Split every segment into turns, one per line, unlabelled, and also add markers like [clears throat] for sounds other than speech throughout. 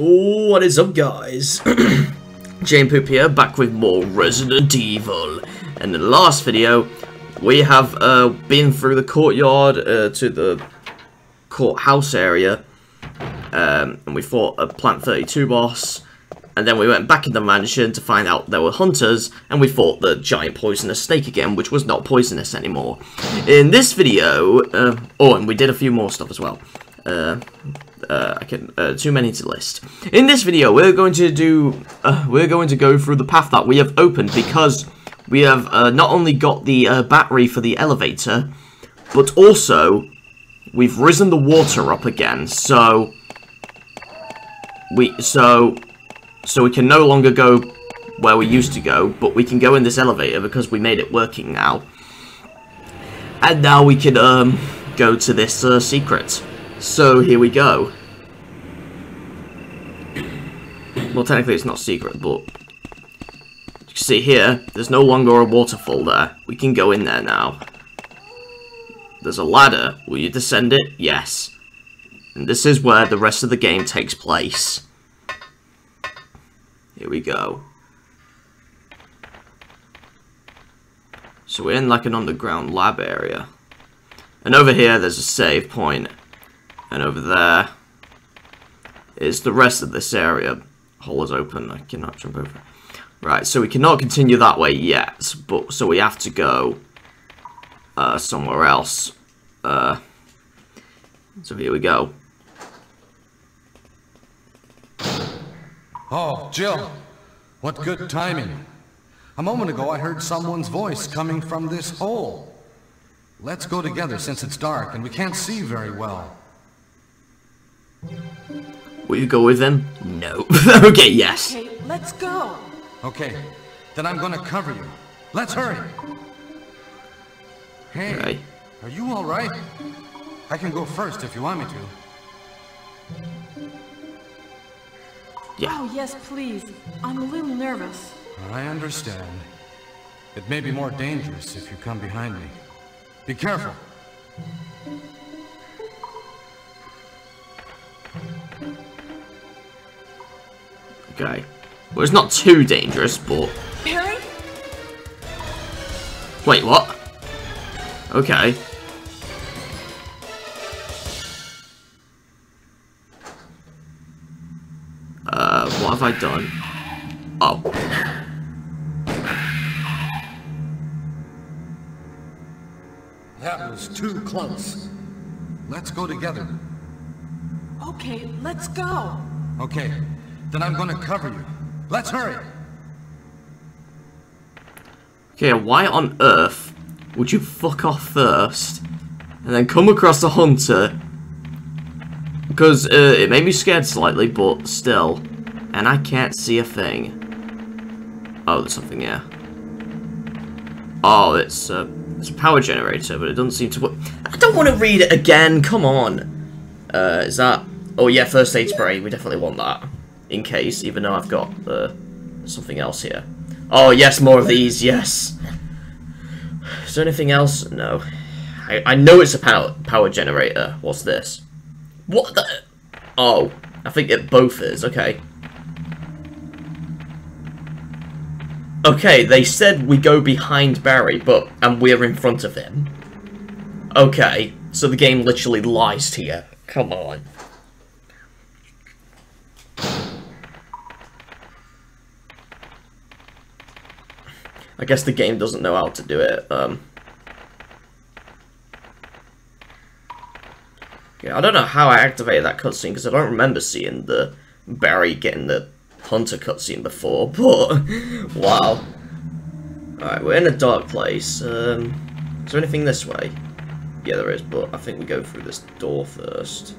Oh, what is up, guys? [clears throat] JNPoop here, back with more Resident Evil. And in the last video, we have uh, been through the courtyard uh, to the courthouse area. Um, and we fought a Plant 32 boss. And then we went back in the mansion to find out there were hunters. And we fought the giant poisonous snake again, which was not poisonous anymore. In this video... Uh, oh, and we did a few more stuff as well. Uh, uh, I can uh, too many to list. In this video, we're going to do uh, we're going to go through the path that we have opened because we have uh, not only got the uh, battery for the elevator, but also we've risen the water up again. So we so so we can no longer go where we used to go, but we can go in this elevator because we made it working now. And now we can um, go to this secret. So here we go. Well, technically it's not secret, but you can see here, there's no longer a waterfall there. We can go in there now. There's a ladder. Will you descend it? Yes. And this is where the rest of the game takes place. Here we go. So we're in like an underground lab area. And over here, there's a save point. And over there is the rest of this area. Hole is open, I cannot jump over. Right, so we cannot continue that way yet, but so we have to go uh, somewhere else. Uh, so here we go.
Oh, Jill, what good timing. A moment ago I heard someone's voice coming from this hole. Let's go together since it's dark and we can't see very well.
Will you go with them? No. [laughs] okay, yes.
Okay, let's go.
Okay, then I'm gonna cover you. Let's hurry. Hey,
Okay.
are you alright? I can go first if you want me to.
Yeah.
Oh, yes, please. I'm a little nervous.
I understand. It may be more dangerous if you come behind me. Be careful.
Okay. Well, it's not too dangerous, but...
Barry?
Wait, what? Okay. Uh, what have I done? Oh.
That was too close. Let's go together.
Okay, let's go.
Okay, then I'm gonna cover you. Let's hurry.
Okay, why on earth would you fuck off first and then come across a hunter? Because uh, it made me scared slightly, but still. And I can't see a thing. Oh, there's something here. Oh, it's, uh, it's a power generator, but it doesn't seem to work. I don't want to read it again, come on. Uh, is that... Oh yeah, first aid spray, we definitely want that. In case, even though I've got uh, something else here. Oh, yes, more of these, yes. Is there anything else? No. I, I know it's a power, power generator. What's this? What the? Oh, I think it both is. Okay. Okay, they said we go behind Barry, but and we're in front of him. Okay, so the game literally lies to you. Come on. I guess the game doesn't know how to do it. Um, yeah, I don't know how I activated that cutscene because I don't remember seeing the Barry getting the Hunter cutscene before. [laughs] But wow. Alright, we're in a dark place. Um, is there anything this way? Yeah, there is, but I think we go through this door first.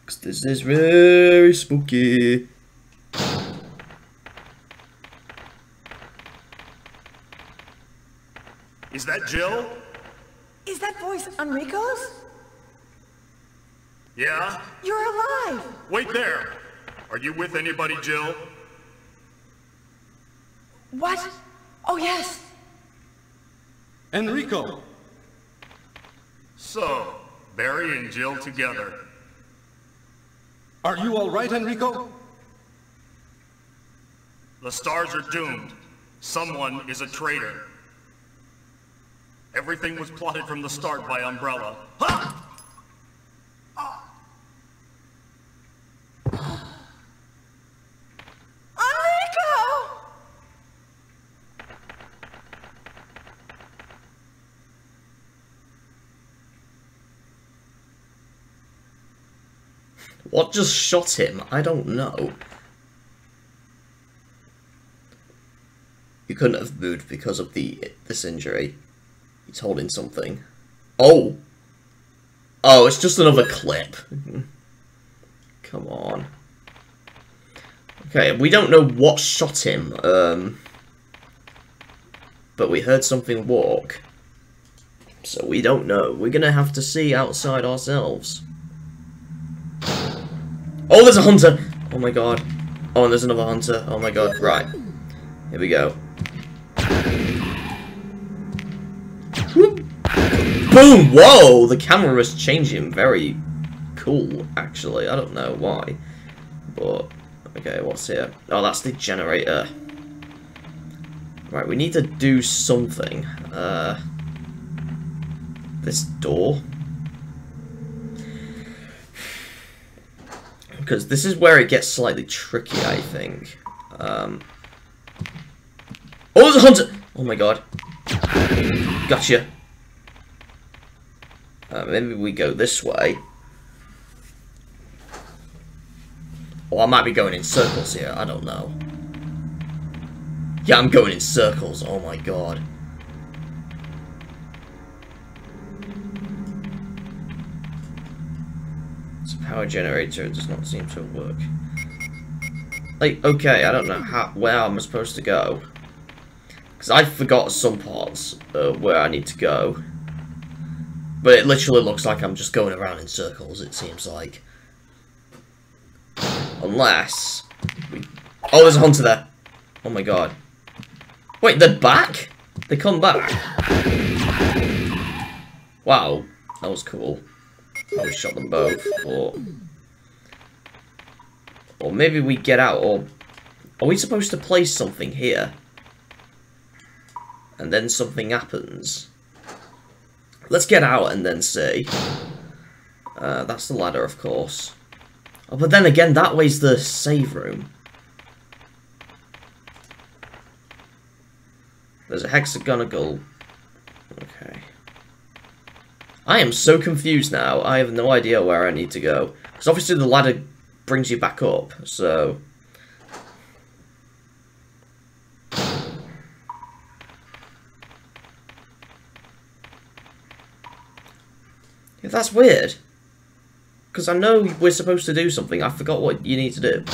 Because this is very spooky.
Is that Jill?
Is that voice Enrico's?
Yeah?
You're alive!
Wait there! Are you with anybody, Jill?
What? Oh, yes.
Enrico!
So, Barry and Jill together.
Are you all right, Enrico?
The S.T.A.R.S. are doomed. Someone is a traitor. Everything was plotted from the start by Umbrella. Ha!
What just shot him? I don't know. You couldn't have moved because of the this injury. He's holding something. Oh! Oh, it's just another clip. Come on. Okay, we don't know what shot him, um... But we heard something walk. So we don't know. We're gonna have to see outside ourselves. Oh, there's a hunter! Oh my god. Oh, and there's another hunter. Oh my god. Right. Here we go. Boom! Whoa! The camera is changing very cool, actually. I don't know why. But, okay, what's here? Oh, that's the generator. Right, we need to do something. Uh, this door. Because this is where it gets slightly tricky, I think. Um, oh, there's a hunter! Oh my god. Gotcha. Uh, maybe we go this way. Or I might be going in circles here, I don't know. Yeah, I'm going in circles, oh my god. It's a power generator, it does not seem to work. Like, okay, I don't know how where I'm supposed to go. Because I forgot some parts uh, where I need to go. But it literally looks like I'm just going around in circles, it seems like. Unless... We... Oh, there's a hunter there. Oh my god. Wait, they're back? They come back? Wow, that was cool. I shot them both, or... Or maybe we get out, or... Are we supposed to place something here? And then something happens? Let's get out and then see. Uh, that's the ladder, of course. Oh, but then again, that way's the save room. There's a hexagonal... Okay. I am so confused now. I have no idea where I need to go. Because obviously the ladder brings you back up, so... that's weird. Because I know we're supposed to do something. I forgot what you need to do.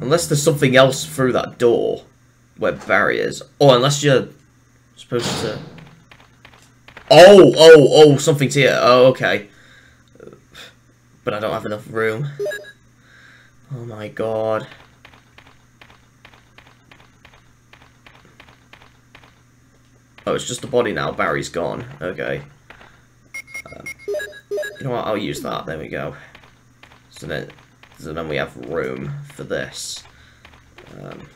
Unless there's something else through that door where Barry is. Or unless you're supposed to... Oh, oh, oh, something's here. Oh, okay. But I don't have enough room. Oh my god. Oh, it's just a body now. Barry's gone. Okay. Uh, you know what? I'll use that. There we go. So then, so then we have room for this. Um,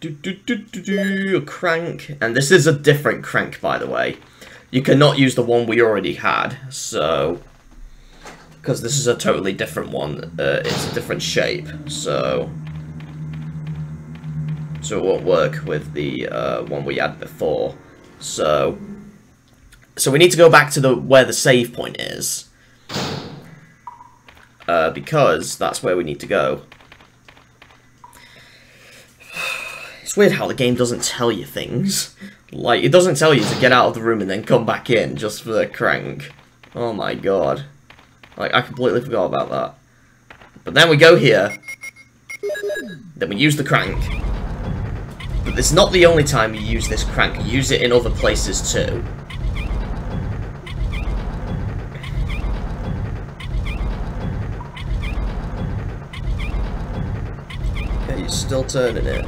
do, do, do, do, do, a crank. And this is a different crank, by the way. You cannot use the one we already had, so... Because this is a totally different one. Uh, it's a different shape, so... So it won't work with the uh, one we had before. So... So we need to go back to the where the save point is. Uh, because that's where we need to go. [sighs] It's weird how the game doesn't tell you things. Like, it doesn't tell you to get out of the room and then come back in just for the crank. Oh my god. Like, I completely forgot about that. But then we go here. Then we use the crank. It's not the only time you use this crank. Use it in other places too. Okay, you're still turning it.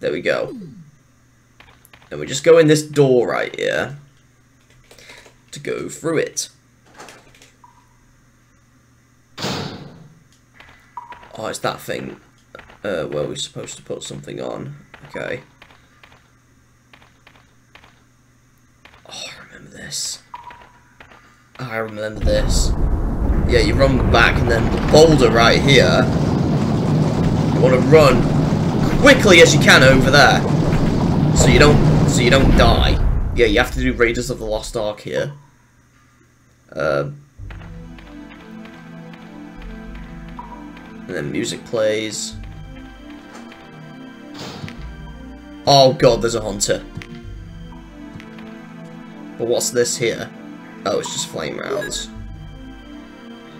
There we go. And we just go in this door right here to go through it. Oh, it's that thing uh, where we're supposed to put something on. Okay. Oh, I remember this. I remember this. Yeah, you run back and then the boulder right here. You want to run quickly as you can over there. So you don't so you don't die. Yeah, you have to do Raiders of the Lost Ark here. Um, and then music plays. Oh god, there's a hunter. But what's this here? Oh, it's just flame rounds.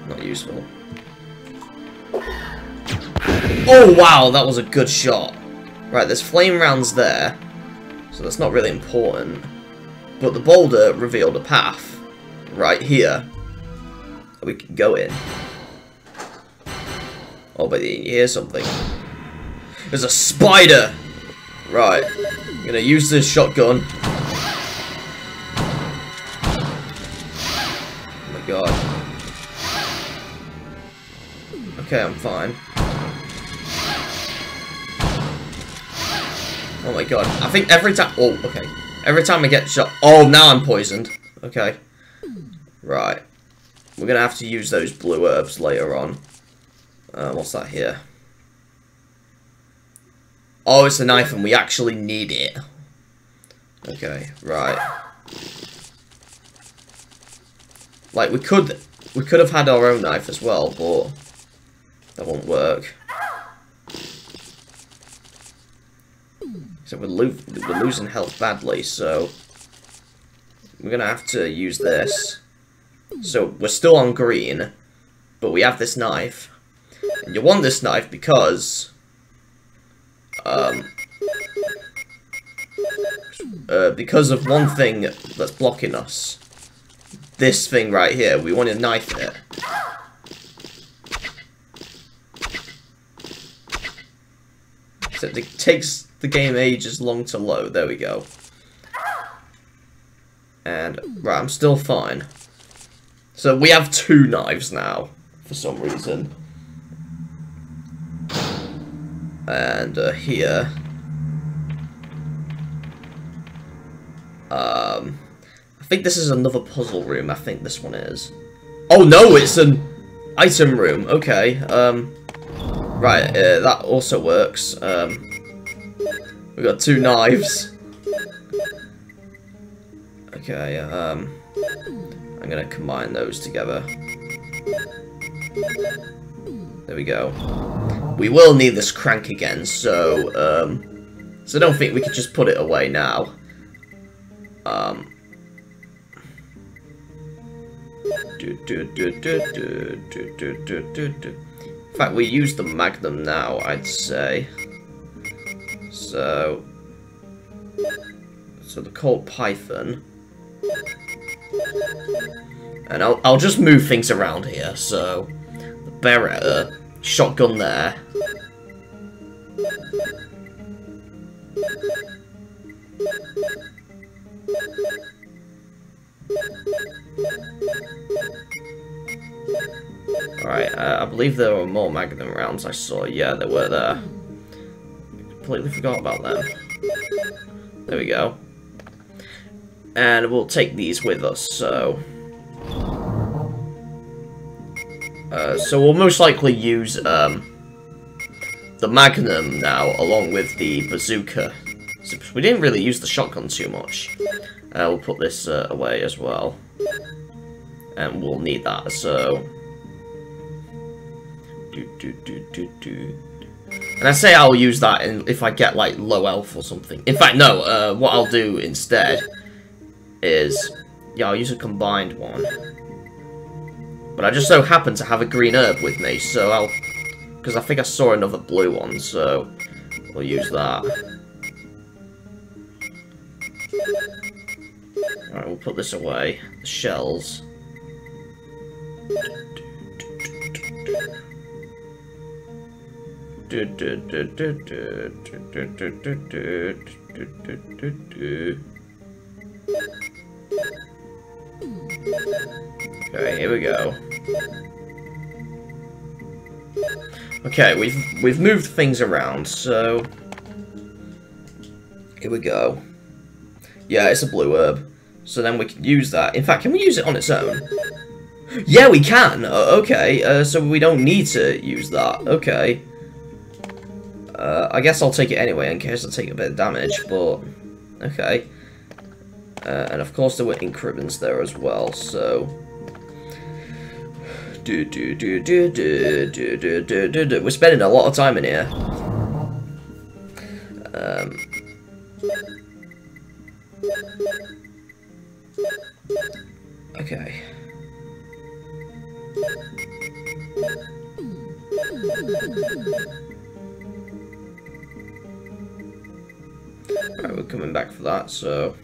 Not useful. Oh wow, that was a good shot. Right, there's flame rounds there. So that's not really important. But the boulder revealed a path. Right here. We can go in. Oh, but you hear something. There's a spider! Right. I'm gonna use this shotgun. Oh my god. Okay, I'm fine. Oh my god. I think every time- Oh, okay. Every time I get shot- Oh, now I'm poisoned. Okay. Right. We're gonna have to use those blue herbs later on. Uh, what's that here? Oh, it's a knife and we actually need it. Okay, right. Like, we could... We could have had our own knife as well, but... That won't work. So we're, lo we're losing health badly, so... We're gonna have to use this. So, we're still on green, but we have this knife. And you want this knife because... Um... Uh, because of one thing that's blocking us. This thing right here, we want to knife it. So it takes the game ages long to load. There we go. And, right, I'm still fine. So we have two knives now, for some reason. And uh, here... Um, I think this is another puzzle room, I think this one is. Oh no, it's an item room, okay. Um, right, uh, that also works. Um, we got two knives. Okay, um, I'm gonna combine those together. There we go. We will need this crank again, so, um, so I don't think we could just put it away now. Um. In fact, we use the Magnum now, I'd say. So, so the Colt Python. And I'll, I'll just move things around here, so the Beretta, shotgun there. Alright, uh, I believe there were more Magnum rounds I saw. Yeah, there were there. Completely forgot about them. There we go. And we'll take these with us, so... Uh, so we'll most likely use um, the Magnum now, along with the Bazooka. We didn't really use the shotgun too much. Uh, we'll put this uh, away as well. And we'll need that, so... Do, do, do, do, do. And I say I'll use that in, if I get, like, low elf or something. In fact, no, uh, what I'll do instead is... Yeah, I'll use a combined one. But I just so happen to have a green herb with me, so I'll... Because I think I saw another blue one, so... We'll use that. Alright, we'll put this away. The shells. Okay, here we go. Okay, we've we've moved things around, so here we go. Yeah, it's a blue herb. So then we can use that. In fact, can we use it on its own? Yeah, we can. Uh, okay, uh, so we don't need to use that. Okay. Uh, I guess I'll take it anyway in case I take a bit of damage, but okay. Uh, and of course there were ribbons there as well, so do do do do do do do do do do. We're spending a lot of time in here. Um. Okay. Alright, we're coming back for that, so...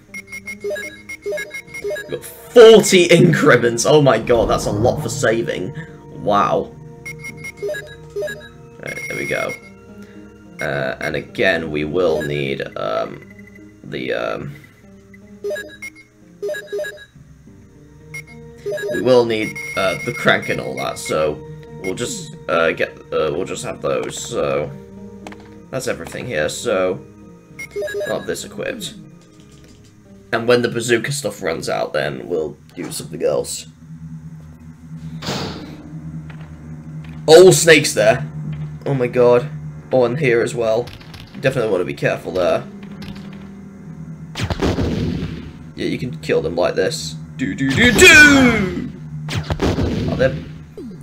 We've got 40 [laughs] increments. Oh my god, that's a lot for saving. Wow. Right, there we go. Uh, and again, we will need, um, the, um... We will need, uh, the crank and all that, so... We'll just, uh, get, uh, we'll just have those, so... That's everything here, so... I'll have this equipped. And when the bazooka stuff runs out, then we'll use something else. All snakes there. Oh my god. Oh, and here as well. Definitely want to be careful there. Yeah, you can kill them like this. Do do do do! Are they?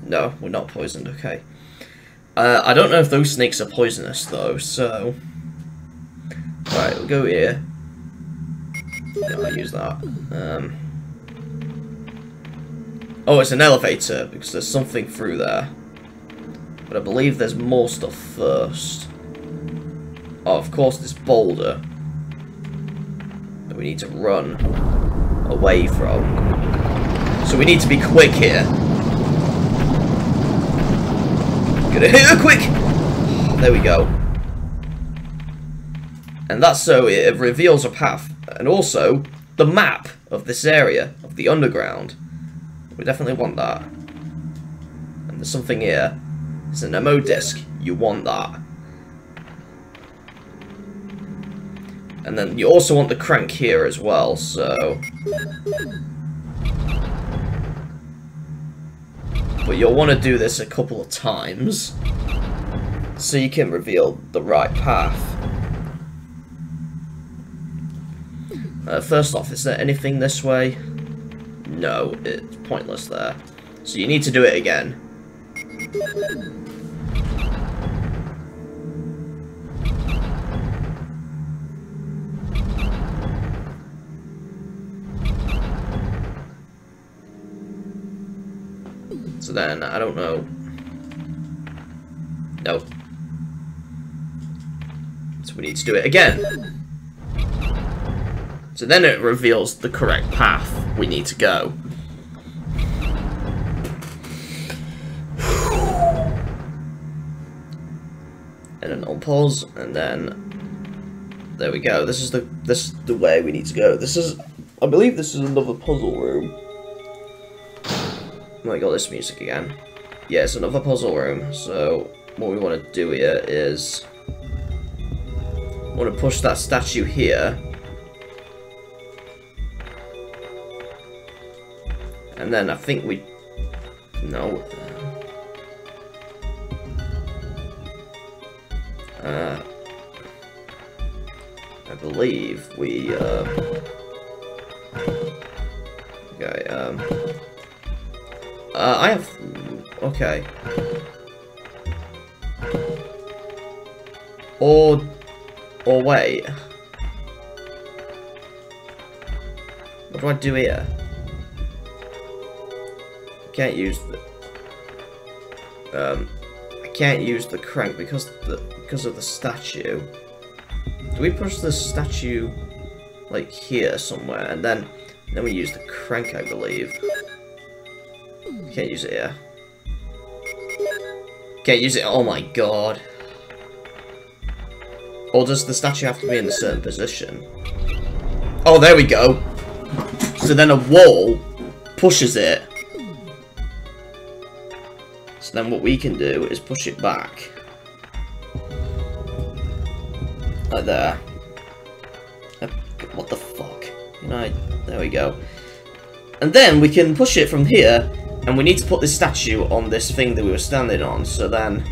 No, we're not poisoned, okay. Uh, I don't know if those snakes are poisonous, though, so... Right, we'll go here. I'll use that. Um, oh, it's an elevator, because there's something through there. But I believe there's more stuff first. Oh, of course, this boulder. That we need to run away from. So we need to be quick here. Gonna hit her quick! There we go. And that's so it reveals a path and also the map of this area, of the underground. We definitely want that. And there's something here. It's an MO disc. You want that. And then you also want the crank here as well, so... But you'll want to do this a couple of times. So you can reveal the right path. Uh, first off, is there anything this way? No, it's pointless there. So you need to do it again. So then, I don't know. No. So we need to do it again. So then it reveals the correct path we need to go. And then I'll pause, and then there we go. This is the this is the way we need to go. This is, I believe, this is another puzzle room. Oh my god, this music again. Yeah, it's another puzzle room. So what we want to do here is want to push that statue here And then I think we... No. Uh, I believe we, uh... Okay, um... Uh, I have... Okay. Or... Or wait. What do I do here? Can't use the um I can't use the crank because the because of the statue. Do we push the statue like here somewhere and then then we use the crank I believe. Can't use it here. Can't use it oh my god. Or does the statue have to be in a certain position? Oh, there we go. So then a wall pushes it. Then what we can do is push it back. Like there. Uh, What the fuck? You know, there we go. And then we can push it from here, and we need to put this statue on this thing that we were standing on, so then...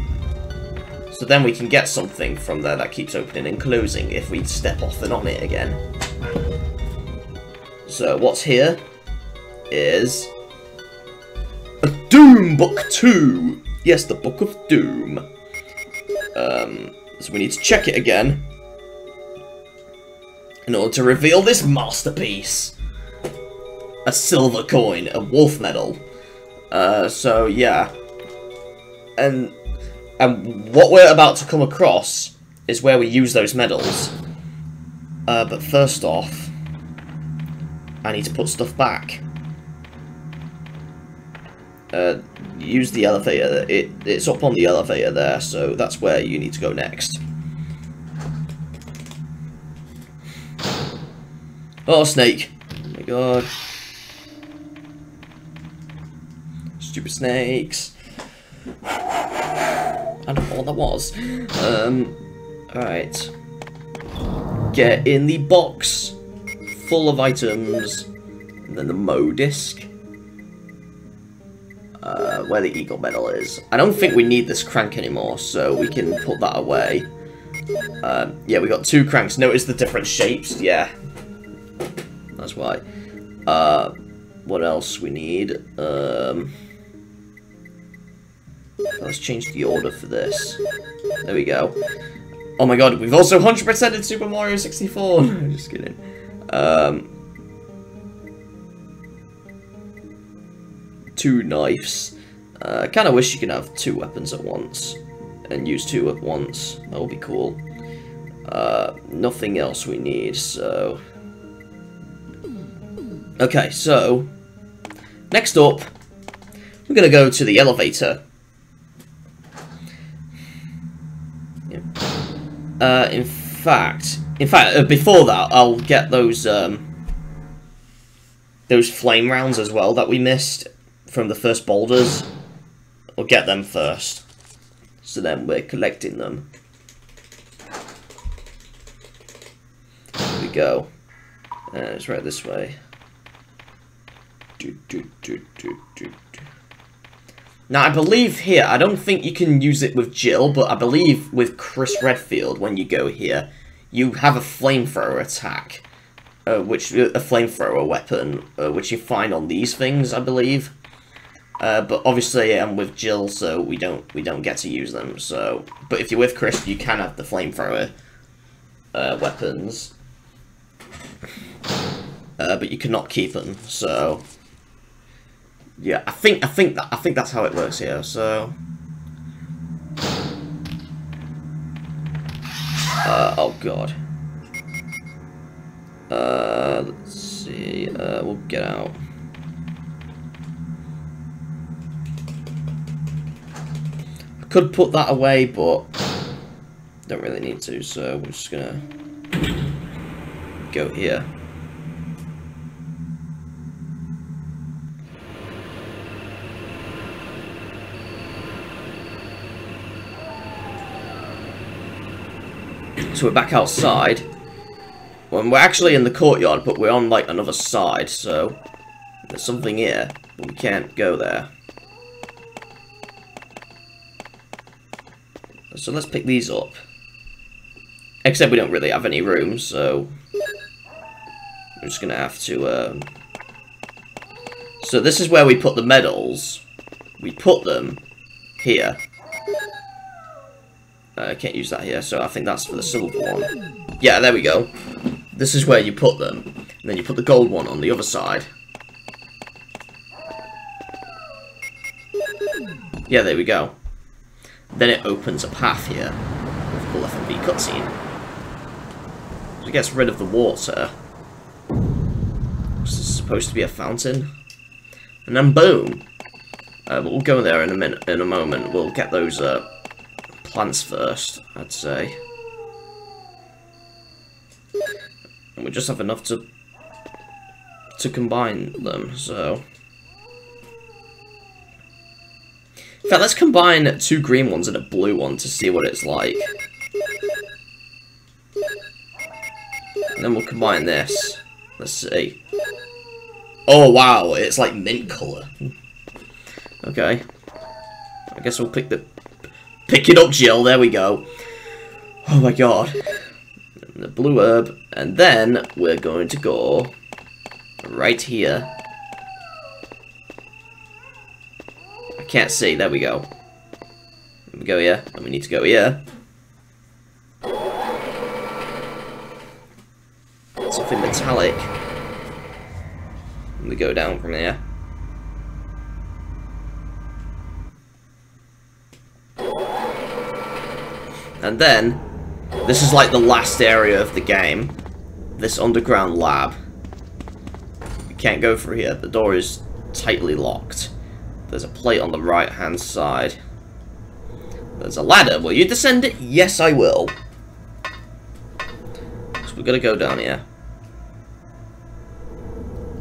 So then we can get something from there that keeps opening and closing if we step off and on it again. So what's here is Doom Book 2! Yes, the Book of Doom. Um, so we need to check it again in order to reveal this masterpiece. A silver coin, a wolf medal. Uh, so yeah. And and what we're about to come across is where we use those medals. Uh, but first off, I need to put stuff back. Uh, use the elevator. It it's up on the elevator there, so that's where you need to go next. Oh, snake! Oh my god! Stupid snakes! I don't know what that was. Um, alright. Get in the box full of items. And then the MO disc. Where the Eagle Medal is. I don't think we need this crank anymore, so we can put that away. Um, yeah, we got two cranks. Notice the different shapes? Yeah. That's why. Uh, what else we need? Um, let's change the order for this. There we go. Oh my god, we've also 100% in Super Mario 64! [laughs] Just kidding. Um, two knives. Uh, I kind of wish you could have two weapons at once. And use two at once. That would be cool. Uh, nothing else we need, so... Okay, so... Next up, we're to go to the elevator. Uh, in fact, in fact, uh, before that, I'll get those, um, those flame rounds as well that we missed from the first boulders. I'll get them first. So then we're collecting them. There we go. Uh, it's right this way. Do, do, do. Now, I believe here, I don't think you can use it with Jill, but I believe with Chris Redfield, when you go here, you have a flamethrower attack. Uh, which, a flamethrower weapon, uh, which you find on these things, I believe. Uh, but obviously I'm with Jill, so we don't we don't get to use them. So, but if you're with Chris, you can have the flamethrower uh, weapons, uh, but you cannot keep them. So, yeah, I think I think that I think that's how it works here. So, uh, oh god. Uh, let's see. Uh, we'll get out. Could put that away, but don't really need to, so we're just gonna go here. So we're back outside. Well, we're actually in the courtyard, but we're on, like, another side, so... There's something here, but we can't go there. So let's pick these up. Except we don't really have any room, so... We're just gonna have to, um... So this is where we put the medals. We put them here. Uh, I can't use that here, so I think that's for the silver one. Yeah, there we go. This is where you put them. And then you put the gold one on the other side. Yeah, there we go. Then it opens a path here. With cool FMV cutscene. It gets rid of the water. This is supposed to be a fountain. And then boom. Uh, we'll go there in a minute, in a moment. We'll get those uh, plants first, I'd say. And we just have enough to to combine them, so... In fact, let's combine two green ones and a blue one to see what it's like. And then we'll combine this. Let's see. Oh, wow, it's like mint colour. Okay. I guess we'll pick the... Pick it up, Jill, there we go. Oh my god. The blue herb, and then we're going to go right here. Can't see, there we go. we go here, and we need to go here. Something metallic. And we go down from here. And then, this is like the last area of the game. This underground lab. You can't go through here. The door is tightly locked. There's a plate on the right hand side. There's a ladder. Will you descend it? Yes, I will. So we're gonna go down here.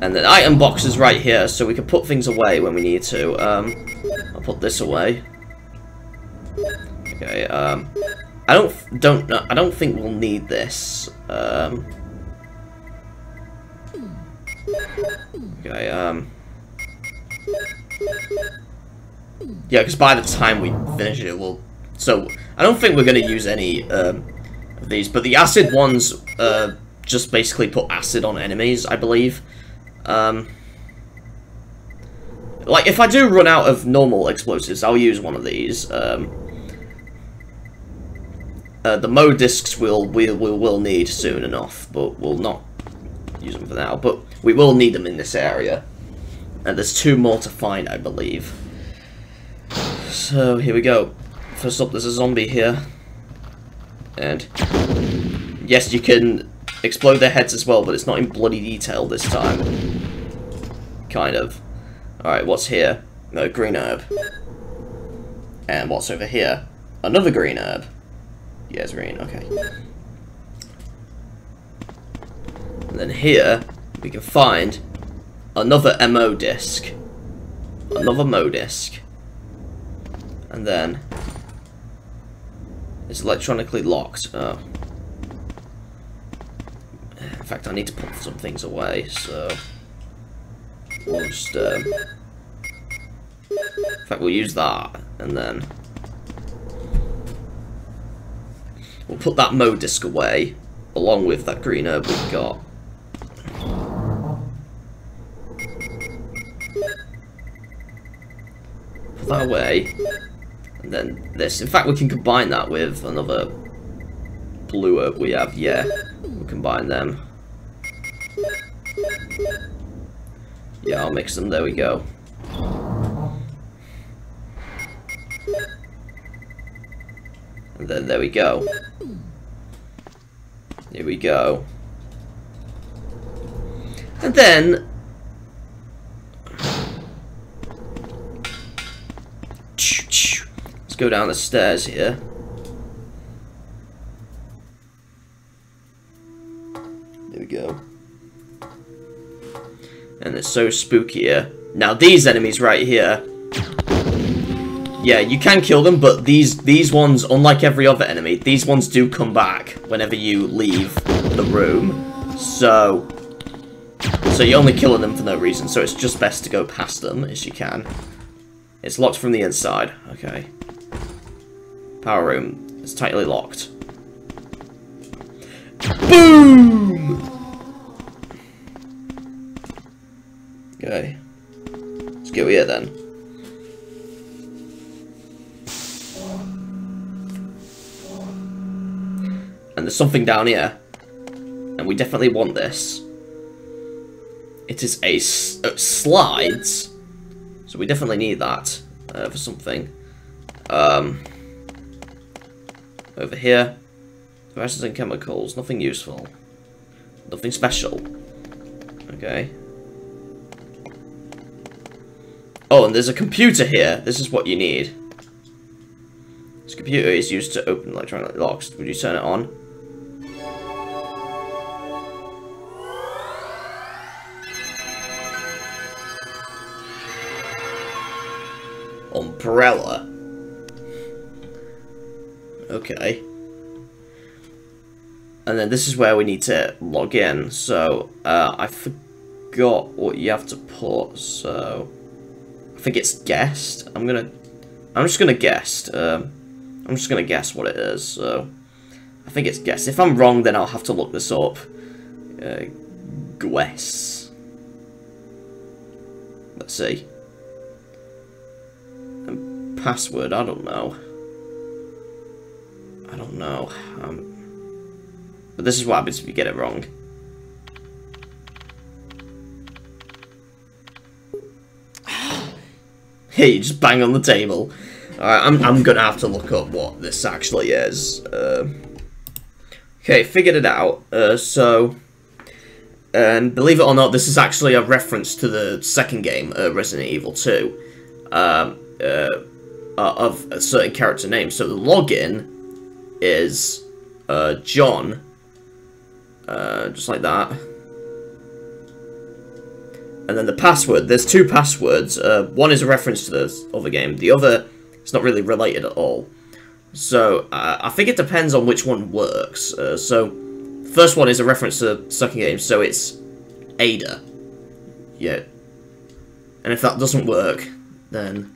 And the item box is right here, so we can put things away when we need to. Um, I'll put this away. Okay, um, I don't don't I don't think we'll need this. Um, okay. Um. Yeah, because by the time we finish it, we'll. So I don't think we're gonna use any um, of these, but the acid ones uh, just basically put acid on enemies, I believe. Um, like if I do run out of normal explosives, I'll use one of these. Um, uh, the MO discs we'll, we'll, we will need soon enough, but we'll not use them for now. But we will need them in this area. And there's two more to find, I believe. So, here we go. First up, there's a zombie here. And, yes, you can explode their heads as well, but it's not in bloody detail this time. Kind of. Alright, what's here? No, green herb. And what's over here? Another green herb. Yes, green, okay. And then here, we can find another MO disc. Another MO disc. And then, it's electronically locked. Oh. In fact, I need to put some things away, so... We'll just, um... In fact, we'll use that, and then... We'll put that MO disc away, along with that green herb we've got. Put that away. And then this. In fact, we can combine that with another blue we have. Yeah, we'll combine them. Yeah, I'll mix them. There we go. And then there we go. Here we go. And then... Let's go down the stairs here. There we go. And it's so spooky here. Now these enemies right here yeah, you can kill them, but these these ones, unlike every other enemy, these ones do come back whenever you leave the room. So, so you're only killing them for no reason, so it's just best to go past them as you can. It's locked from the inside. Okay. Power room. It's tightly locked. Boom! Okay. Let's go here then. And there's something down here. And we definitely want this. It is a uh, slides. So we definitely need that uh, for something. Um, over here, rations and chemicals, nothing useful. Nothing special. Okay. Oh, and there's a computer here. This is what you need. This computer is used to open electronic locks. Would you turn it on? Umbrella. Okay. And then this is where we need to log in. So, uh, I forgot what you have to put, so... I think it's guest. I'm gonna... I'm just gonna guess. Um, I'm just gonna guess what it is, so... I think it's guest. If I'm wrong, then I'll have to look this up. Uh, guess. Let's see. And password, I don't know. I don't know. Um, but this is what happens if you get it wrong. [gasps] hey, you just bang on the table. Alright, I'm, I'm gonna have to look up what this actually is. Uh, okay, figured it out. Uh, so, and believe it or not, this is actually a reference to the second game, uh, Resident Evil 2, um, uh, uh, of a certain character name. So the login is uh, John, uh, just like that. And then the password, there's two passwords. Uh, one is a reference to the other game. The other is not really related at all. So, uh, I think it depends on which one works. Uh, so, first one is a reference to the second game, so it's Ada. Yeah. And if that doesn't work, then...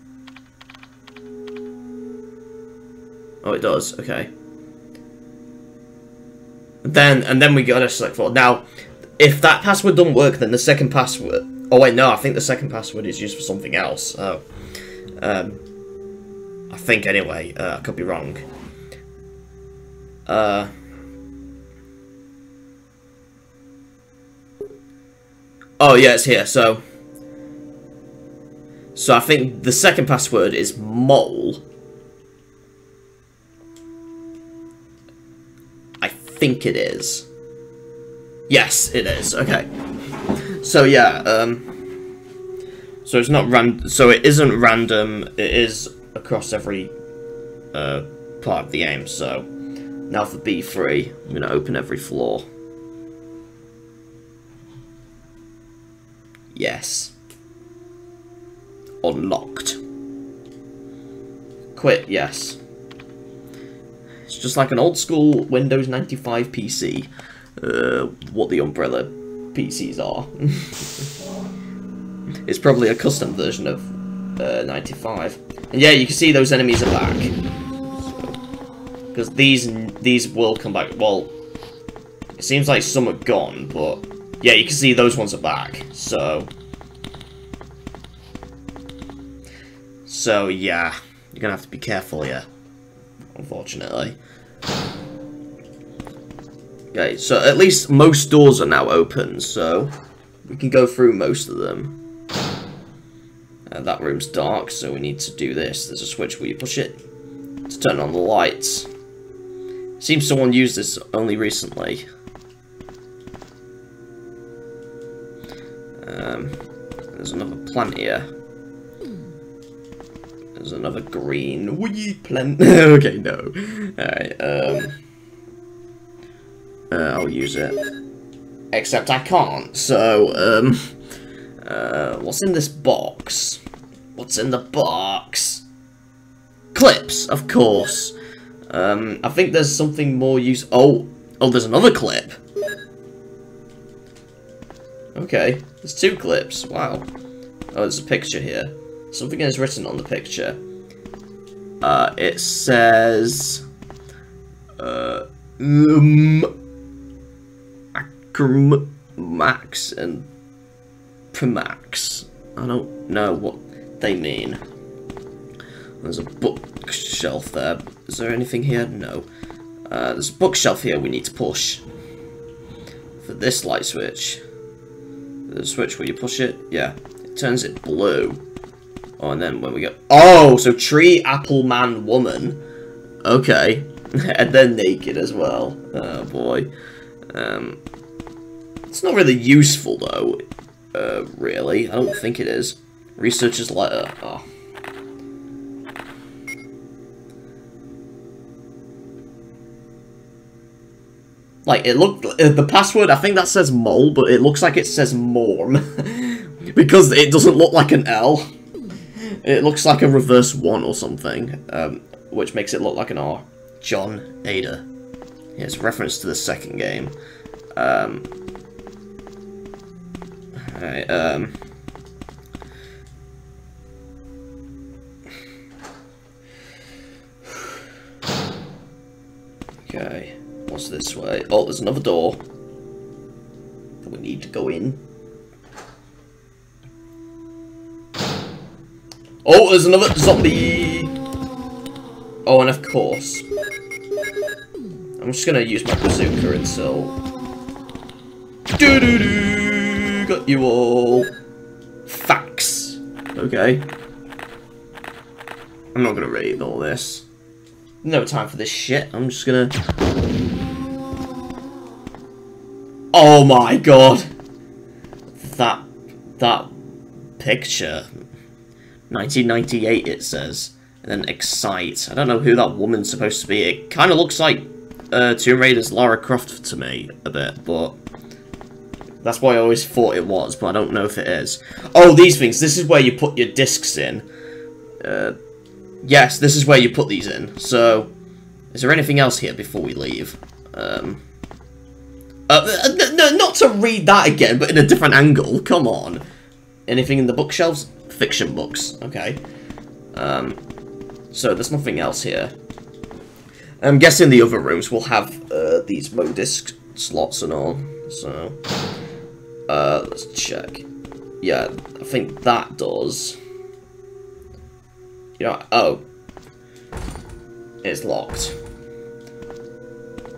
Oh, it does. Okay. Then, and then we gotta select for. Now, if that password doesn't work, then the second password... Oh, wait, no, I think the second password is used for something else. Oh. Um, I think, anyway. Uh, I could be wrong. Uh... Oh, yeah, it's here, so... So I think the second password is mole. Think it is. Yes, it is. Okay. So yeah, um... So it's not ran. So it isn't random. It is across every uh, part of the game. So now for B3, I'm gonna open every floor. Yes. Unlocked. Quit. Yes. It's just like an old school Windows 95 PC. Uh, what the Umbrella PCs are. [laughs] it's probably a custom version of uh, 95. And yeah, you can see those enemies are back. Because these these will come back. Well, it seems like some are gone, but yeah, you can see those ones are back. So, so yeah, you're gonna have to be careful, yeah unfortunately. Okay, so at least most doors are now open, so we can go through most of them. Uh, that room's dark, so we need to do this. There's a switch where you push it to turn on the lights. Seems someone used this only recently. Um, there's another plant here. There's another green wee plant. [laughs] okay, no. Alright, um... Uh, I'll use it. Except I can't, so, um... Uh, what's in this box? What's in the box? Clips, of course. Um, I think there's something more use- Oh! Oh, there's another clip! Okay, there's two clips, wow. Oh, there's a picture here. Something is written on the picture. Uh, it says... Uh, um, Max and Primax. I don't know what they mean. There's a bookshelf there. Is there anything here? No. Uh, there's a bookshelf here we need to push. For this light switch. The switch where you push it, yeah. It turns it blue. Oh, and then when we go... Oh, so tree, apple, man, woman. Okay. [laughs] and then naked as well. Oh, boy. Um, it's not really useful, though. Uh, really. I don't think it is. Researcher's letter. Oh. Like, it looked... Uh, the password, I think that says mole, but it looks like it says morm. [laughs] because it doesn't look like an L. It looks like a reverse one or something, um, which makes it look like an R. John Ada. It's reference to the second game. Um, um, okay, what's this way? Oh, there's another door. that We need to go in. Oh, there's another zombie! Oh, and of course. I'm just gonna use my bazooka until... Doo doo doo! Got you all. Facts. Okay. I'm not gonna read all this. No time for this shit. I'm just gonna... Oh my god! That... That picture 1998 it says. And then Excite. I don't know who that woman's supposed to be. It kind of looks like uh, Tomb Raider's Lara Croft to me a bit, but that's why I always thought it was, but I don't know if it is. Oh, these things. This is where you put your discs in. Uh, yes, this is where you put these in. So, is there anything else here before we leave? Um, uh, not to read that again, but in a different angle. Come on. Anything in the bookshelves? Fiction books. Okay. Um, so there's nothing else here. I'm guessing the other rooms will have uh, these MO disc slots and all. So, uh, let's check. Yeah, I think that does. You know, oh. It's locked.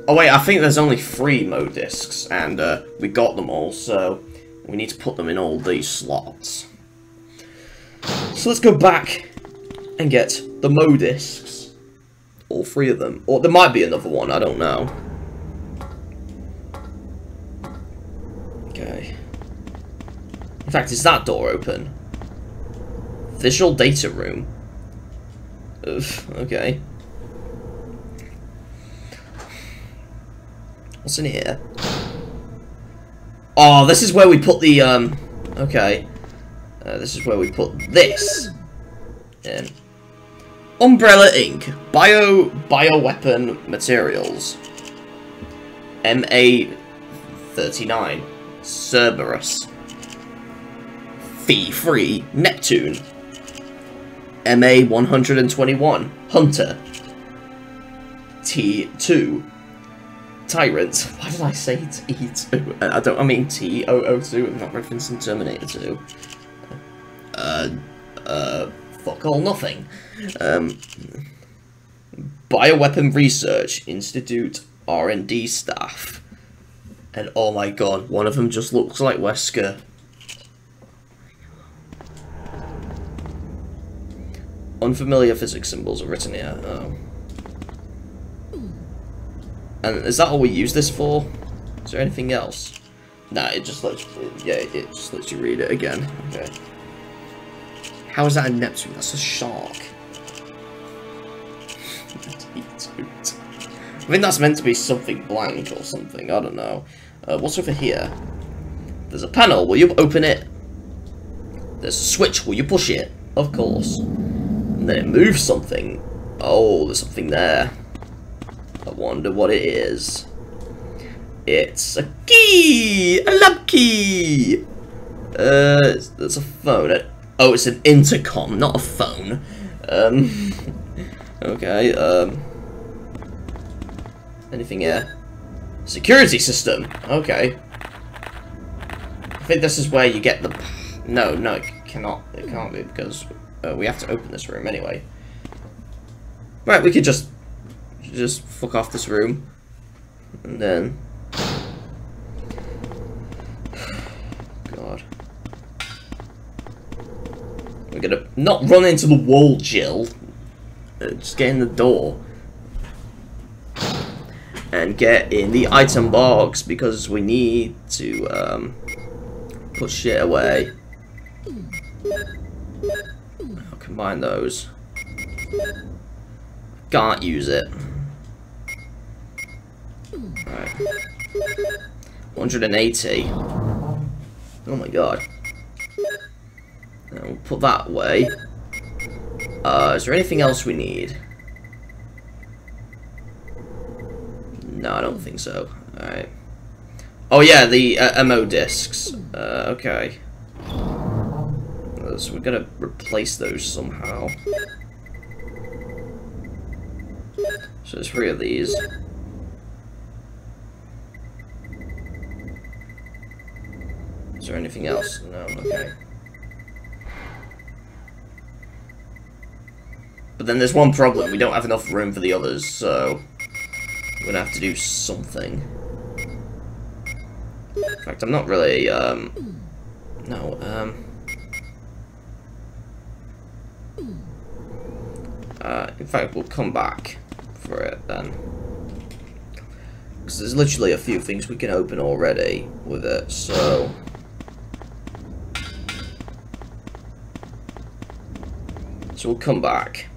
Oh wait, I think there's only three MO discs, and uh, we got them all, so we need to put them in all these slots. So let's go back and get the MO discs. All three of them. Or there might be another one, I don't know. Okay. In fact, is that door open? Visual data room. Ugh, okay. What's in here? Oh, this is where we put the, um... Okay. Uh, this is where we put this in. Umbrella Inc. Bio Bioweapon Materials. MA39. Cerberus. Fee Free Neptune. MA121. Hunter. T2. Tyrant. Why did I say T2? I don't I mean T002. I'm not referencing Terminator 2 uh, uh, fuck all nothing. Um, Bioweapon Research Institute R&D staff. And oh my god, one of them just looks like Wesker. Unfamiliar physics symbols are written here. Oh. And is that all we use this for? Is there anything else? Nah, it just lets yeah, it just lets you read it again. Okay. How is that a Neptune? That's a shark. I think that's meant to be something blank or something. I don't know. Uh, what's over here? There's a panel. Will you open it? There's a switch. Will you push it? Of course. And then it moves something. Oh, there's something there. I wonder what it is. It's a key! A lab key! Uh, there's a phone. Oh, it's an intercom, not a phone. Um, okay, um... Anything here? Security system! Okay. I think this is where you get the... No, no, it cannot. It can't be, because uh, we have to open this room anyway. Right, we could just... Just fuck off this room. And then... We're gonna not run into the wall, Jill. Uh, just get in the door. And get in the item box because we need to um, put shit away. I'll combine those. Can't use it. Right. 180. Oh my god. We'll put that away. Uh, is there anything else we need? No, I don't think so. Alright. Oh yeah, the uh, MO discs. Uh, okay. So we're gonna replace those somehow. So there's three of these. Is there anything else? No, okay. But then there's one problem, we don't have enough room for the others, so... We're gonna have to do something. In fact, I'm not really, um... No, um... Uh, in fact, we'll come back for it then. Because there's literally a few things we can open already with it, so... So we'll come back.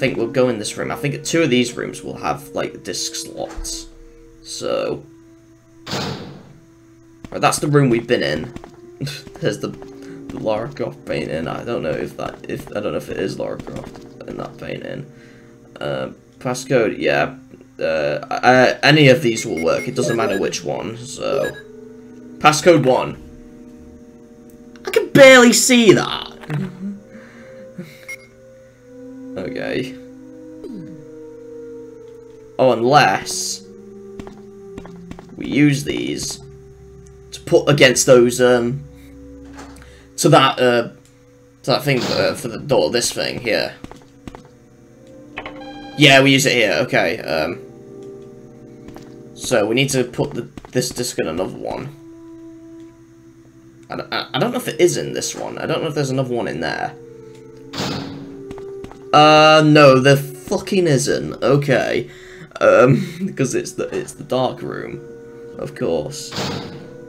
Think we'll go in this room. I think two of these rooms will have, like, disc slots. So... Right, that's the room we've been in. [laughs] There's the, the Lara Croft painting. I don't know if that, if, I don't know if it is Lara Croft in that painting. Uh, passcode, yeah. Uh, I, any of these will work. It doesn't matter which one, so... Passcode 1. I can barely see that. Okay. Oh, unless... We use these to put against those, um... To that, uh... To that thing uh, for the door, this thing here. Yeah, we use it here, okay, um... So, we need to put the, this disc in another one. I don't, I don't know if it is in this one. I don't know if there's another one in there. Uh, no, there fucking isn't. Okay. Um, [laughs] because it's the, it's the dark room. Of course.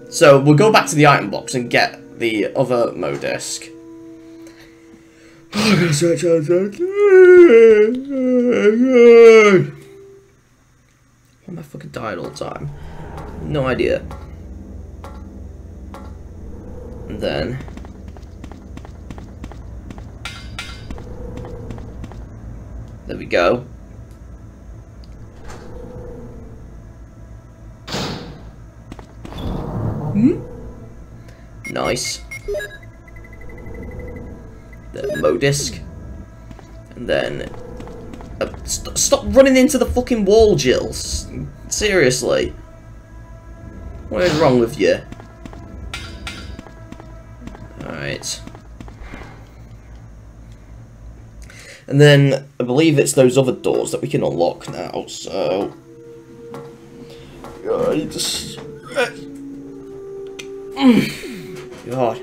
So, we'll go back to the item box and get the other MO disc. I'm gonna search. Why am I fucking tired all the time? No idea. And then... There we go. Hmm? Nice. The MO disc. And then... Uh, st stop running into the fucking wall, Jills. Seriously. What is wrong with you? And then, I believe it's those other doors that we can unlock now, so... God. God.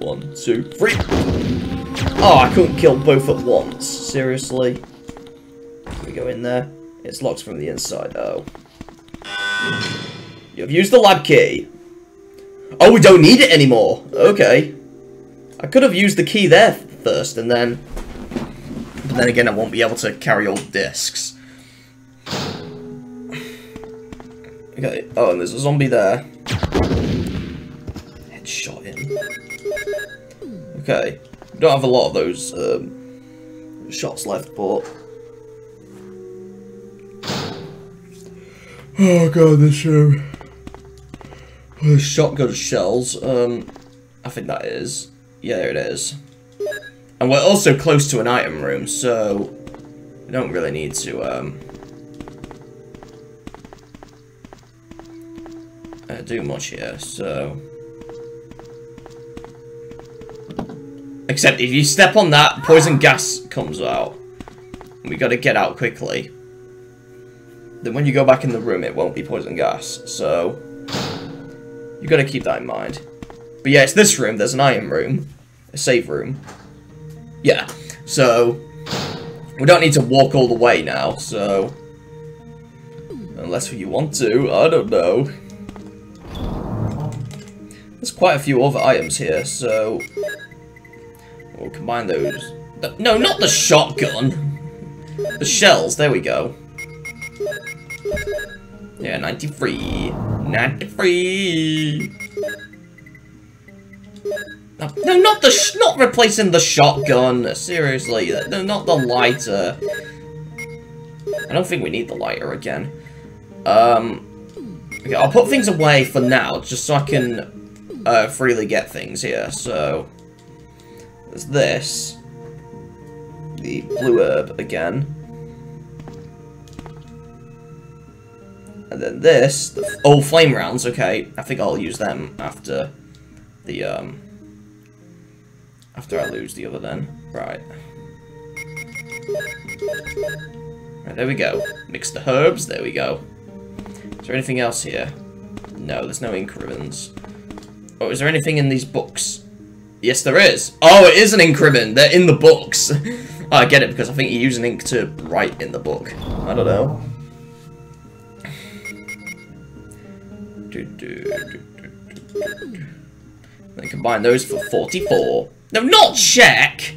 One, two, three! Oh, I couldn't kill both at once. Seriously? Can we go in there? It's locked from the inside. Oh. You've used the lab key. Oh, we don't need it anymore. Okay. I could have used the key there first, and then... But then again, I won't be able to carry all discs. Okay. Oh, and there's a zombie there. Headshot him. Okay. Don't have a lot of those um, shots left, but... Oh god, this room. Shotgun shells. Um, I think that is. Yeah, there it is. And we're also close to an item room, so we don't really need to um, uh, do much here. So, except if you step on that, poison gas comes out. We got to get out quickly. Then when you go back in the room, it won't be poison gas. So, you got to keep that in mind. But yeah, it's this room. There's an item room. A save room. Yeah. So, we don't need to walk all the way now, so... Unless you want to, I don't know. There's quite a few other items here, so we'll combine those. No, not the shotgun. The shells. There we go. Yeah, 93. 93. No, no, not the not replacing the shotgun. Seriously, no, not the lighter. I don't think we need the lighter again. Um, okay, I'll put things away for now, just so I can uh, freely get things here. So, there's this. The blue herb again. And then this, the, oh, flame rounds, okay. I think I'll use them after the, um, after I lose the other then. Right. Right, there we go. Mix the herbs, there we go. Is there anything else here? No, there's no ink ribbons. Oh, is there anything in these books? Yes, there is. Oh, it is an ink ribbon. They're in the books. oh, [laughs] I get it, because I think you use an ink to write in the book. I don't know. Do, do, do, then combine those for 44. No, not check!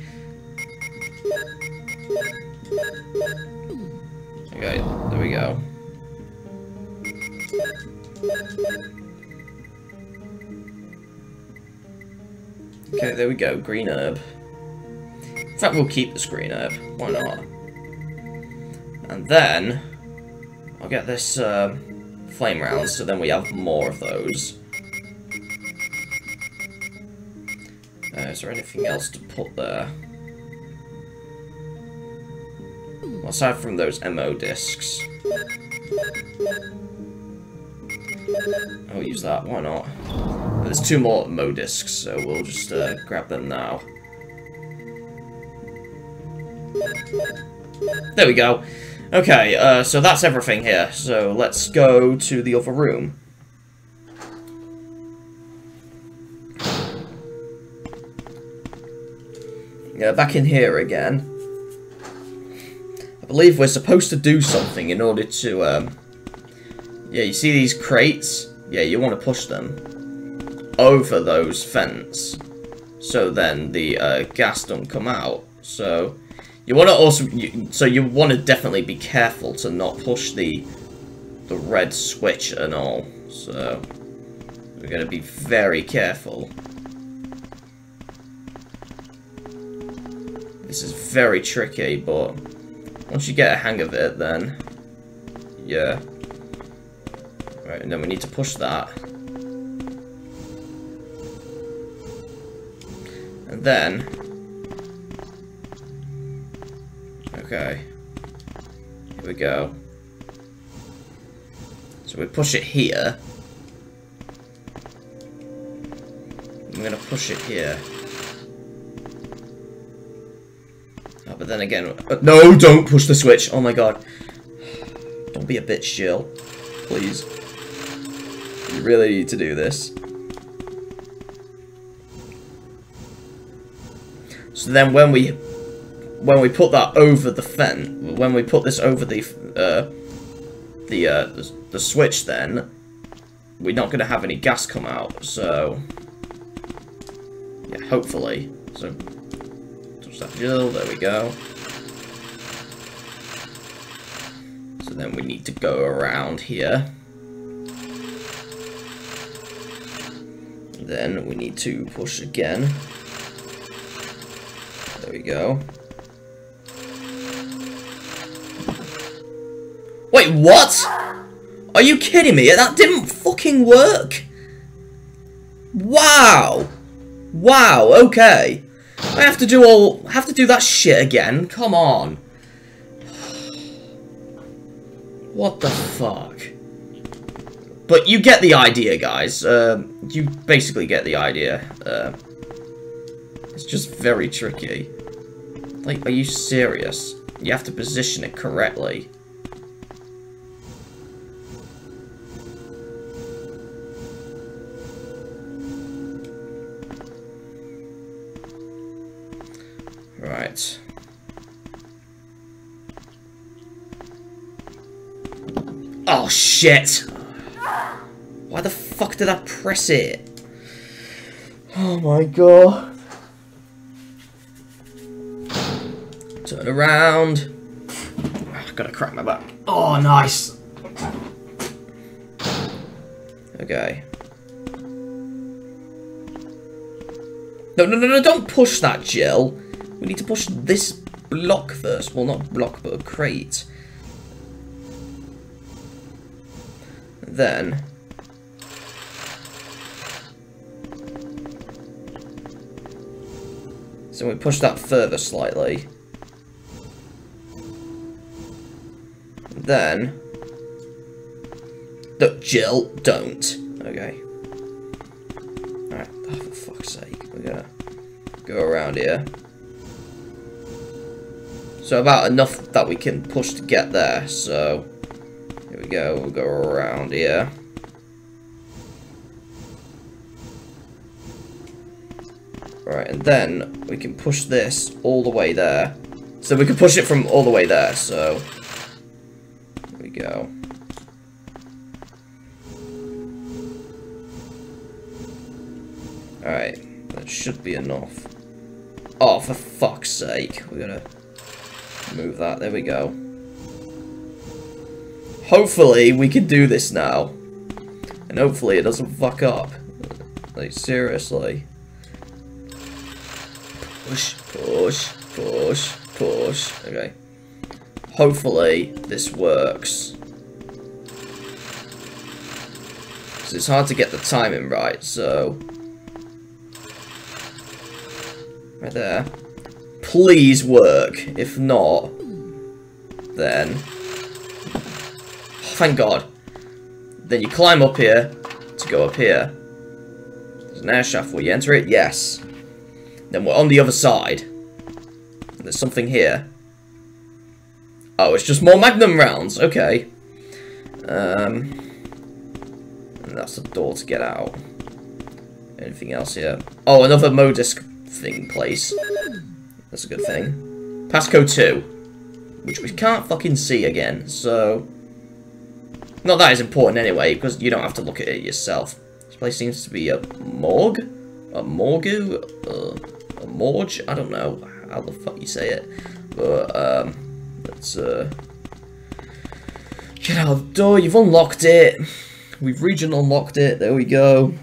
Okay, there we go. Okay, there we go, green herb. In fact, we'll keep this green herb. Why not? And then, I'll get this, uh, flame rounds, so then we have more of those. Uh, is there anything else to put there? Well, aside from those MO discs. I'll use that, why not? There's two more MO discs, so we'll just uh, grab them now. There we go. Okay, uh, so that's everything here. So let's go to the other room. Yeah, back in here again. I believe we're supposed to do something in order to, um... Yeah, you see these crates? Yeah, you want to push them over those fence. So then the uh, gas don't come out. So you want to also, you, so you want to definitely be careful to not push the the red switch and all. So we're going to be very careful. This is very tricky, but once you get a hang of it, then yeah. Right, and then we need to push that. And then Okay. Here we go. So we push it here. I'm gonna push it here. Then again, uh, no, don't push the switch. Oh my god. Don't be a bitch, Jill. Please. You really need to do this. So then when we when we put that over the fence, when we put this over the uh, the, uh, the the switch, then we're not going to have any gas come out. So yeah, hopefully. So There we go. So then we need to go around here. Then we need to push again. There we go. Wait, what? Are you kidding me? That didn't fucking work. Wow. Wow, okay. I have to do all I have to do that shit again. Come on. What the fuck? But you get the idea, guys. Uh, you basically get the idea. Uh, it's just very tricky. Like, are you serious? You have to position it correctly. Oh, shit! Why the fuck did I press it? Oh my god. Turn around. Ah, gotta crack my back. Oh, nice. Okay. No, no, no, no, don't push that, Jill. We need to push this block first. Well, not block, but a crate. Then... So we push that further slightly. Then... Look, Jill, don't. Okay. Alright, oh, for fuck's sake. We're gonna go around here. So about enough that we can push to get there, so... Here we go, we'll go around here. Right, and then we can push this all the way there. So we can push it from all the way there, so... Here we go. Alright, that should be enough. Oh, for fuck's sake. We gotta move that. There we go. Hopefully, we can do this now. And hopefully it doesn't fuck up. Like, seriously. Push, push, push, push. Okay. Hopefully, this works. Because it's hard to get the timing right, so... Right there. Please work. If not, then... thank God. Then you climb up here to go up here. There's an air shaft. Will you enter it? Yes. Then we're on the other side. There's something here. Oh, it's just more Magnum rounds. Okay. Um, and that's the door to get out. Anything else here? Oh, another MO disc thing place. That's a good thing. Passcode 2. Which we can't fucking see again, so... Not that is important anyway, because you don't have to look at it yourself. This place seems to be a morgue? A morgue? Uh, a morgue? I don't know how the fuck you say it. But, um, let's, uh... Get out of the door, you've unlocked it. We've region unlocked it, there we go.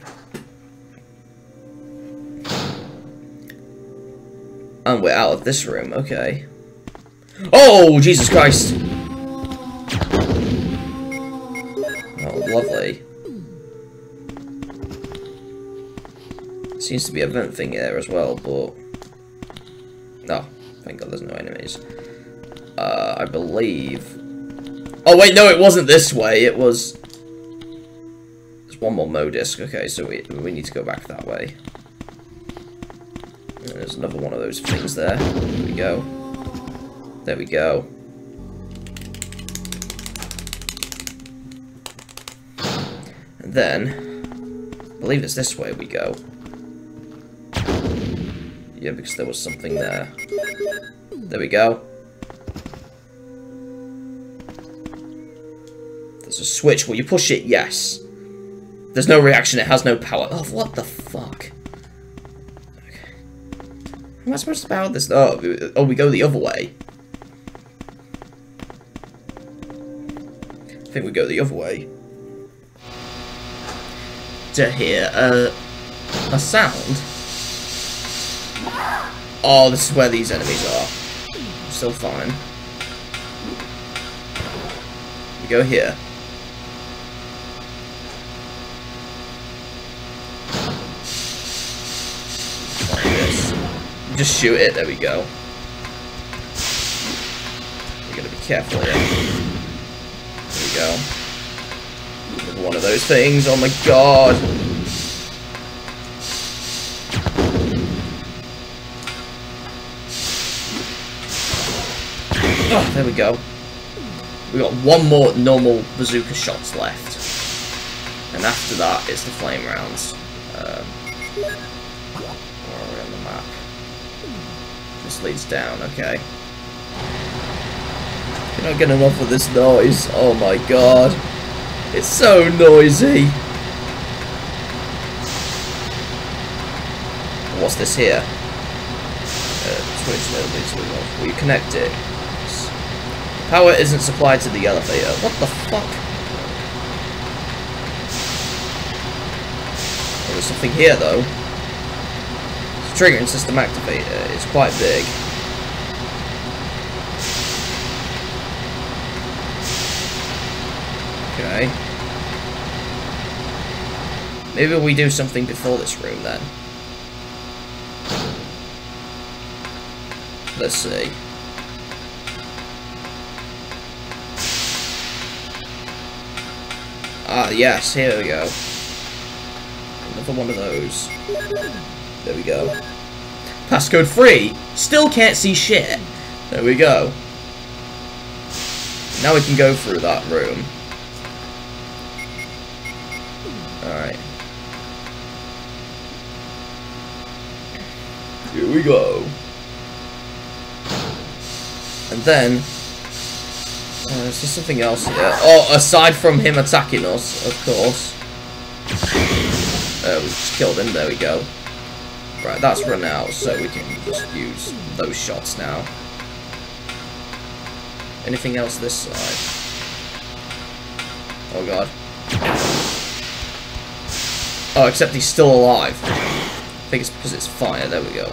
And we're out of this room, okay. Oh, Jesus Christ! Oh, lovely. Seems to be a vent thing there as well, but... No, oh, thank god there's no enemies. Uh, I believe... Oh wait, no, it wasn't this way, it was... There's one more MO disc, okay, so we, we need to go back that way. There's another one of those things there. There we go. There we go. And then, I believe it's this way we go. Yeah, because there was something there. There we go. There's a switch. Will you push it? Yes. There's no reaction. It has no power. Oh, what the fuck? Am I supposed to power this? Oh, oh, we go the other way. I think we go the other way. To hear uh, a sound. Oh, this is where these enemies are. Still fine. We go here. Just shoot it. There we go. We gotta be careful here. There we go. One of those things. Oh my god. Oh, there we go. We got one more normal bazooka shots left. And after that, it's the flame rounds. Um, Leads down, okay. Can I get enough of this noise? Oh my god. It's so noisy. What's this here? Uh, off. Will you connect it? Power isn't supplied to the elevator. What the fuck? There's something here though. Triggering system activator. It's quite big. Okay. Maybe we do something before this room then. Let's see. Ah, yes, here we go. Another one of those. There we go. Passcode 3! Still can't see shit! There we go. Now we can go through that room. Alright. Here we go. And then... Uh, there's just something else here. Oh, aside from him attacking us, of course. Uh, we just killed him, there we go. Right, that's run out, so we can just use those shots now. Anything else this side? Oh god. Oh, except he's still alive. I think it's because it's fire, there we go.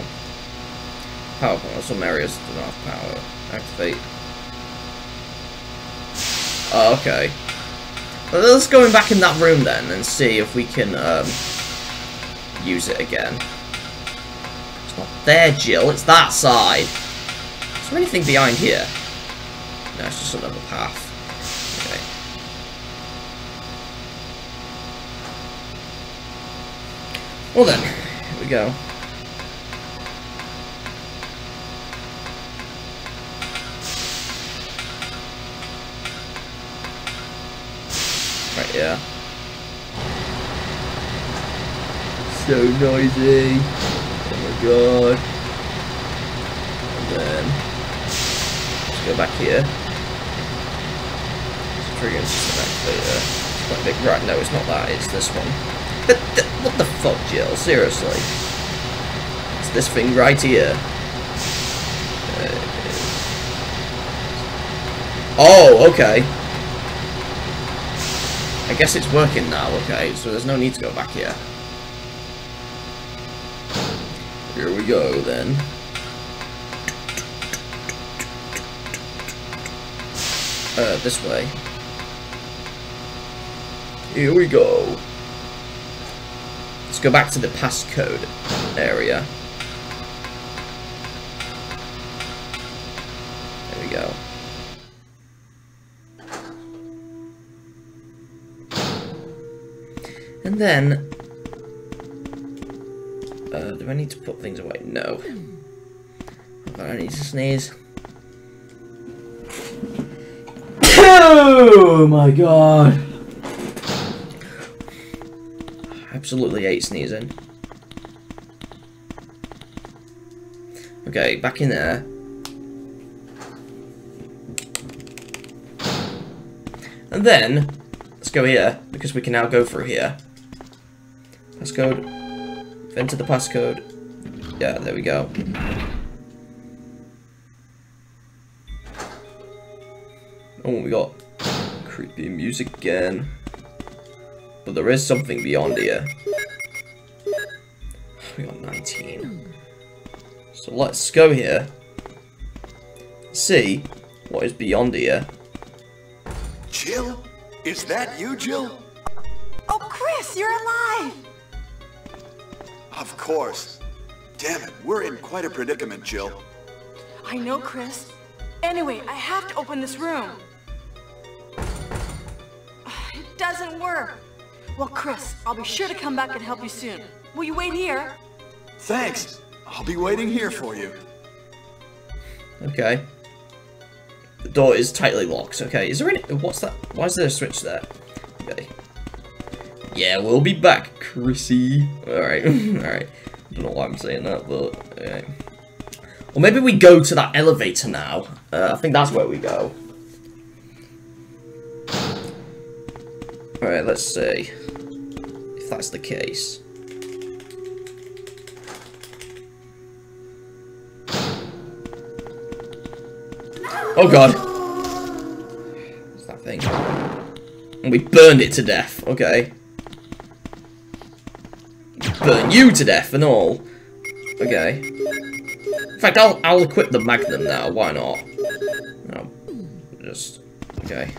Power plant, some areas do not have power. Activate. Oh, okay. Let's go back in that room then and see if we can um, use it again. Not there, Jill. It's that side. Is there anything behind here? No, it's just another path. Okay. Well then, here we go. Right, yeah. So noisy. God. And then let's go back here. It's quite big. Right, no, it's not that, it's this one. But [laughs] th what the fuck, Jill? Seriously. It's this thing right here. Uh, oh, okay. I guess it's working now, okay, so there's no need to go back here. Here we go, then. Uh, this way. Here we go. Let's go back to the passcode area. There we go. And then... Uh, do I need to put things away? No. I need to sneeze. Oh my god! Absolutely hate sneezing. Okay, back in there. And then, let's go here, because we can now go through here. Passcode. Enter the passcode. Yeah, there we go. Oh, we got creepy music again. But there is something beyond here. We got 19. So let's go here. See what is beyond here.
Jill? Is that you, Jill?
Oh, Chris, you're alive!
Of course. Damn it, we're in quite a predicament, Jill.
I know, Chris. Anyway, I have to open this room. [sighs] It doesn't work. Well, Chris, I'll be sure to come back and help you soon. Will you wait here?
Thanks. I'll be waiting here for you.
Okay. The door is tightly locked. Okay, is there any... What's that? Why is there a switch there? Okay. Yeah, we'll be back, Chrissy. Alright, [laughs] alright. Don't know why I'm saying that, but... Alright. Or maybe we go to that elevator now. Uh, I think that's where we go. Alright, let's see. If that's the case. Oh god. What's that thing? And we burned it to death. Okay. Burn you to death and all. Okay. In fact, I'll I'll equip the Magnum now. Why not? No. Just okay.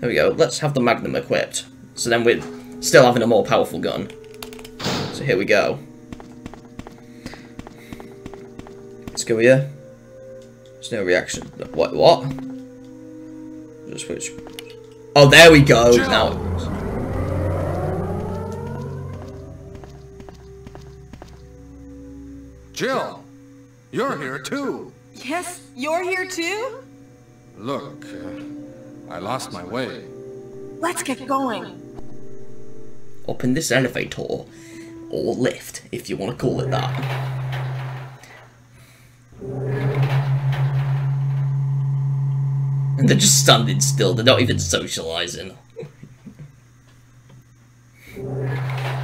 There we go. Let's have the Magnum equipped. So then we're still having a more powerful gun. So here we go. Let's go here. There's no reaction. What? What? Just switch. Oh, there we go. Now
Jill, you're here too.
Yes, you're here too?
Look, uh, I lost my way.
Let's get going.
Up in this elevator. Or lift, if you want to call it that. And they're just standing still, they're not even socializing. [laughs]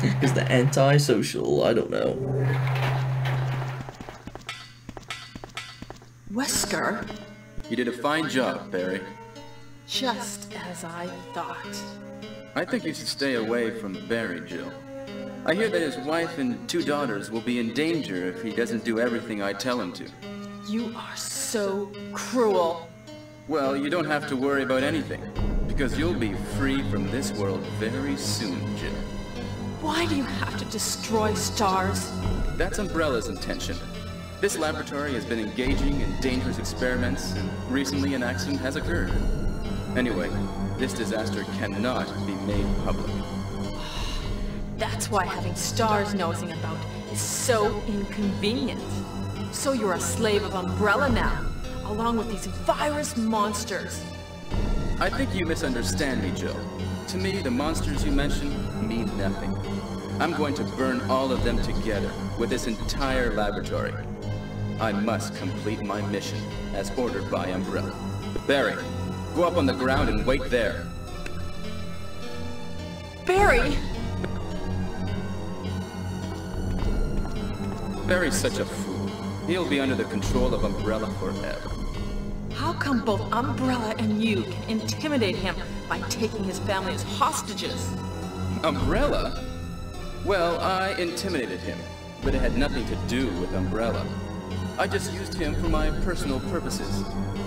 Because they're anti-social, I don't know.
Wesker?
You did a fine job, Barry.
Just as I thought.
I think you should stay away from Barry, Jill. I hear that his wife and two daughters will be in danger if he doesn't do everything I tell him to.
You are so cruel.
Well, you don't have to worry about anything, because you'll be free from this world very soon, Jill.
Why do you have to destroy S.T.A.R.S?
That's Umbrella's intention. This laboratory has been engaging in dangerous experiments, and recently an accident has occurred. Anyway, this disaster cannot be made public. [sighs]
That's why having S.T.A.R.S nosing about is so inconvenient. So you're a slave of Umbrella now, along with these virus monsters.
I think you misunderstand me, Jill. To me, the monsters you mention mean nothing. I'm going to burn all of them together with this entire laboratory. I must complete my mission, as ordered by Umbrella. Barry, go up on the ground and wait there.
Barry!
Barry's such a fool. He'll be under the control of Umbrella forever.
How come both Umbrella and you can intimidate him by taking his family as hostages?
Umbrella? Well, I intimidated him, but it had nothing to do with Umbrella. I just used him for my personal purposes,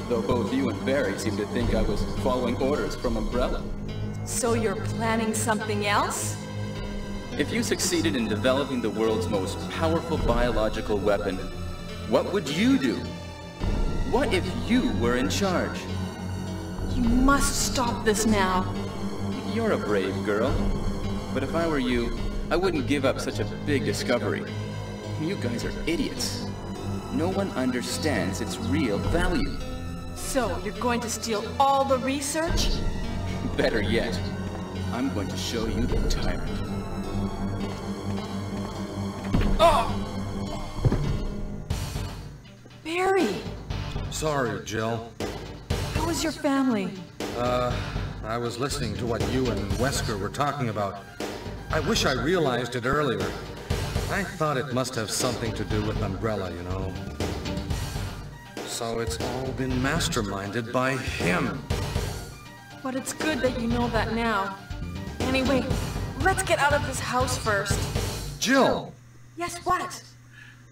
though both you and Barry seem to think I was following orders from Umbrella.
So you're planning something else?
If you succeeded in developing the world's most powerful biological weapon, what would you do? What if you were in charge?
You must stop this now.
You're a brave girl. But if I were you, I wouldn't give up such a big discovery. You guys are idiots. No one understands its real value.
So you're going to steal all the research?
Better yet, I'm going to show you the tyrant.
Barry!
Sorry, Jill.
How is your family?
Uh, I was listening to what you and Wesker were talking about. I wish I realized it earlier. I thought it must have something to do with Umbrella, you know. So it's all been masterminded by him.
But it's good that you know that now. Anyway, let's get out of this house first.
Jill,
Yes, what?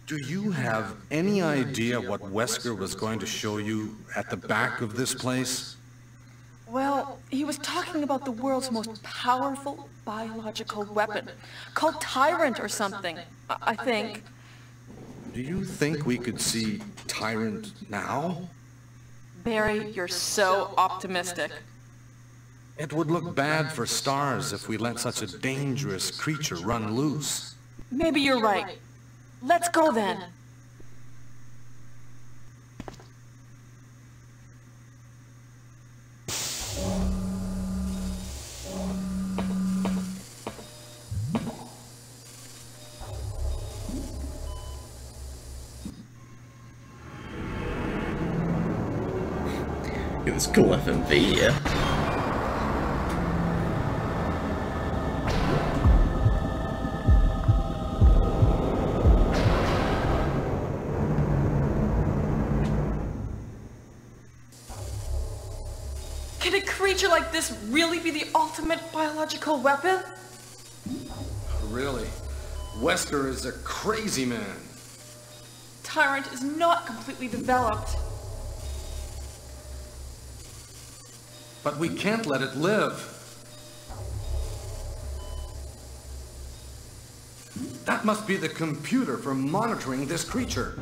do you have any idea what Wesker was going to show you at the back of this place?
Well, he was talking about the world's most powerful biological weapon, called Tyrant or something, I think.
Do you think we could see Tyrant now?
Barry, you're so optimistic.
It would look bad for S.T.A.R.S if we let such a dangerous creature run loose.
Maybe you're right. Let's go then.
It was cool FMV here.
creature like this really be the ultimate biological weapon?
Really? Wesker is a crazy man.
Tyrant is not completely developed.
But we can't let it live. That must be the computer for monitoring this creature.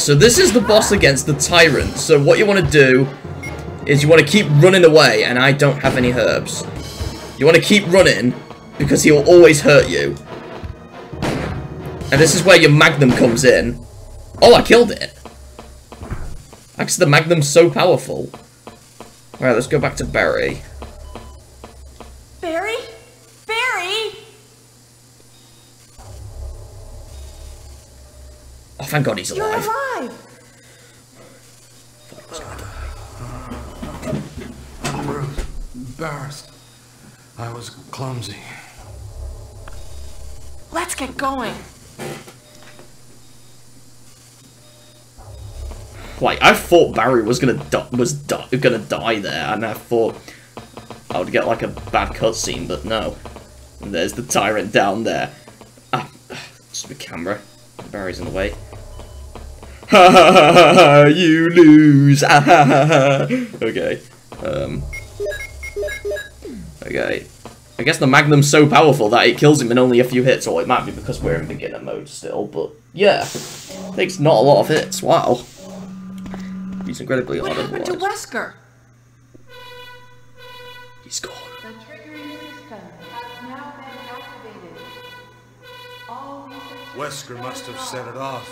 So this is the boss against the Tyrant. So what you want to do is you want to keep running away, and I don't have any herbs. You want to keep running, because he'll always hurt you. And this is where your Magnum comes in. Oh, I killed it! Actually, the Magnum's so powerful. Alright, let's go back to Barry.
Barry? Barry?
Oh, thank God he's alive.
You're
alive.
alive!
Embarrassed. I was clumsy.
Let's get going.
Like, I thought Barry was gonna die, was di gonna die there, and I thought I would get like a bad cutscene, but no. And there's the tyrant down there. Ah, stupid camera. Barry's in the way. Ha ha ha ha ha! You lose! Ah, ha ha ha! Okay. Um. Okay. I guess the Magnum's so powerful that it kills him in only a few hits, or it might be because we're in beginner mode still, but yeah. Takes not a lot of hits, wow. He's incredibly
What
hard
happened to. Wesker?
He's gone.
The triggering system has now been activated. All research
Wesker must have set it off.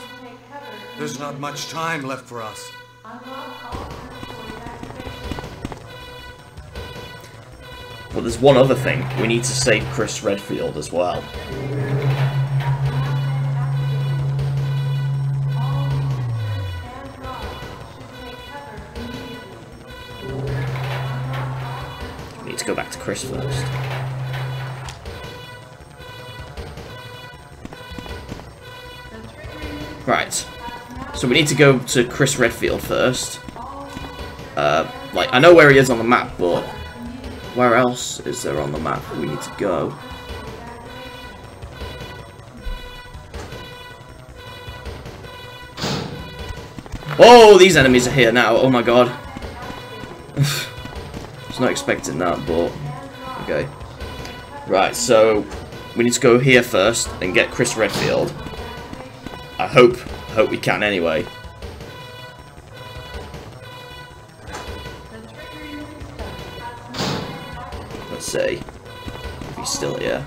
There's not much time left for us.
But there's one other thing. We need to save Chris Redfield as well. We need to go back to Chris first. Right. So we need to go to Chris Redfield first. Uh, like, I know where he is on the map, but where else is there on the map we need to go? Oh, these enemies are here now. Oh my god. [sighs] I was not expecting that, but okay. Right, so we need to go here first and get Chris Redfield. I hope, I hope we can anyway. Let's see if he's still here.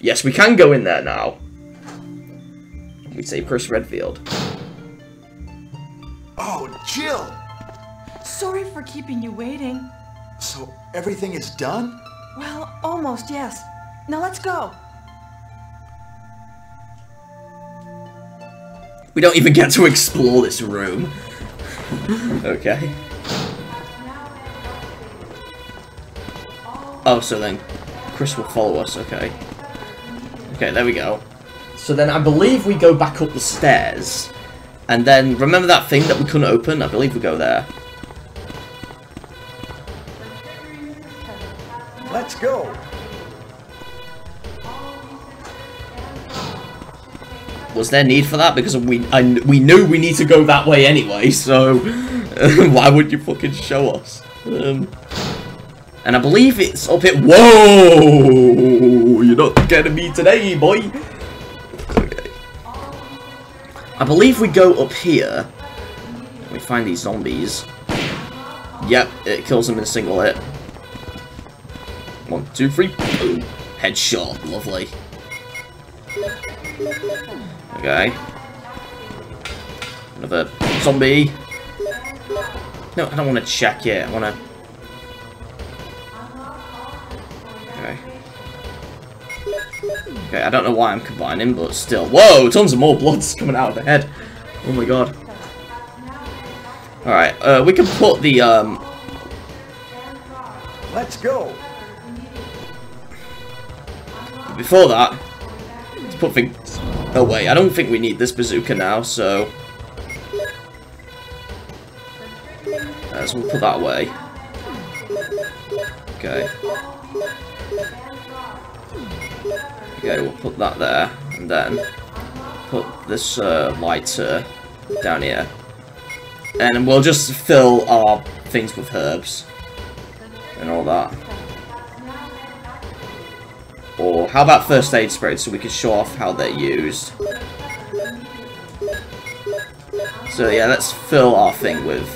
Yes, we can go in there now. We save Chris Redfield.
Oh, Jill!
Sorry for keeping you waiting.
So everything is done?
Well, almost, yes. Now let's go.
We don't even get to explore this room. okay. Oh, so then Chris will follow us, okay. Okay, there we go. So then I believe we go back up the stairs. And then, remember that thing that we couldn't open? I believe we go there. Was there need for that? Because we I, we knew we need to go that way anyway, so [laughs] why would you fucking show us? Um, and I believe it's up it. Whoa! You're not getting me today, boy. Okay. I believe we go up here, We find these zombies. Yep, it kills them in a single hit. One, two, three, boom. Headshot, lovely. Okay. Another zombie. No, I don't want to check yet. I want to... Okay. Okay, I don't know why I'm combining, but still. Whoa, tons of more bloods coming out of the head. Oh my god. Alright, uh, we can put the, um...
Let's go.
Before that, let's put things away. I don't think we need this bazooka now, so... Uh, so we'll put that away. Okay. Okay, we'll put that there, and then put this uh, lighter down here. And we'll just fill our things with herbs and all that. Or how about first aid sprays so we can show off how they're used. So yeah, let's fill our thing with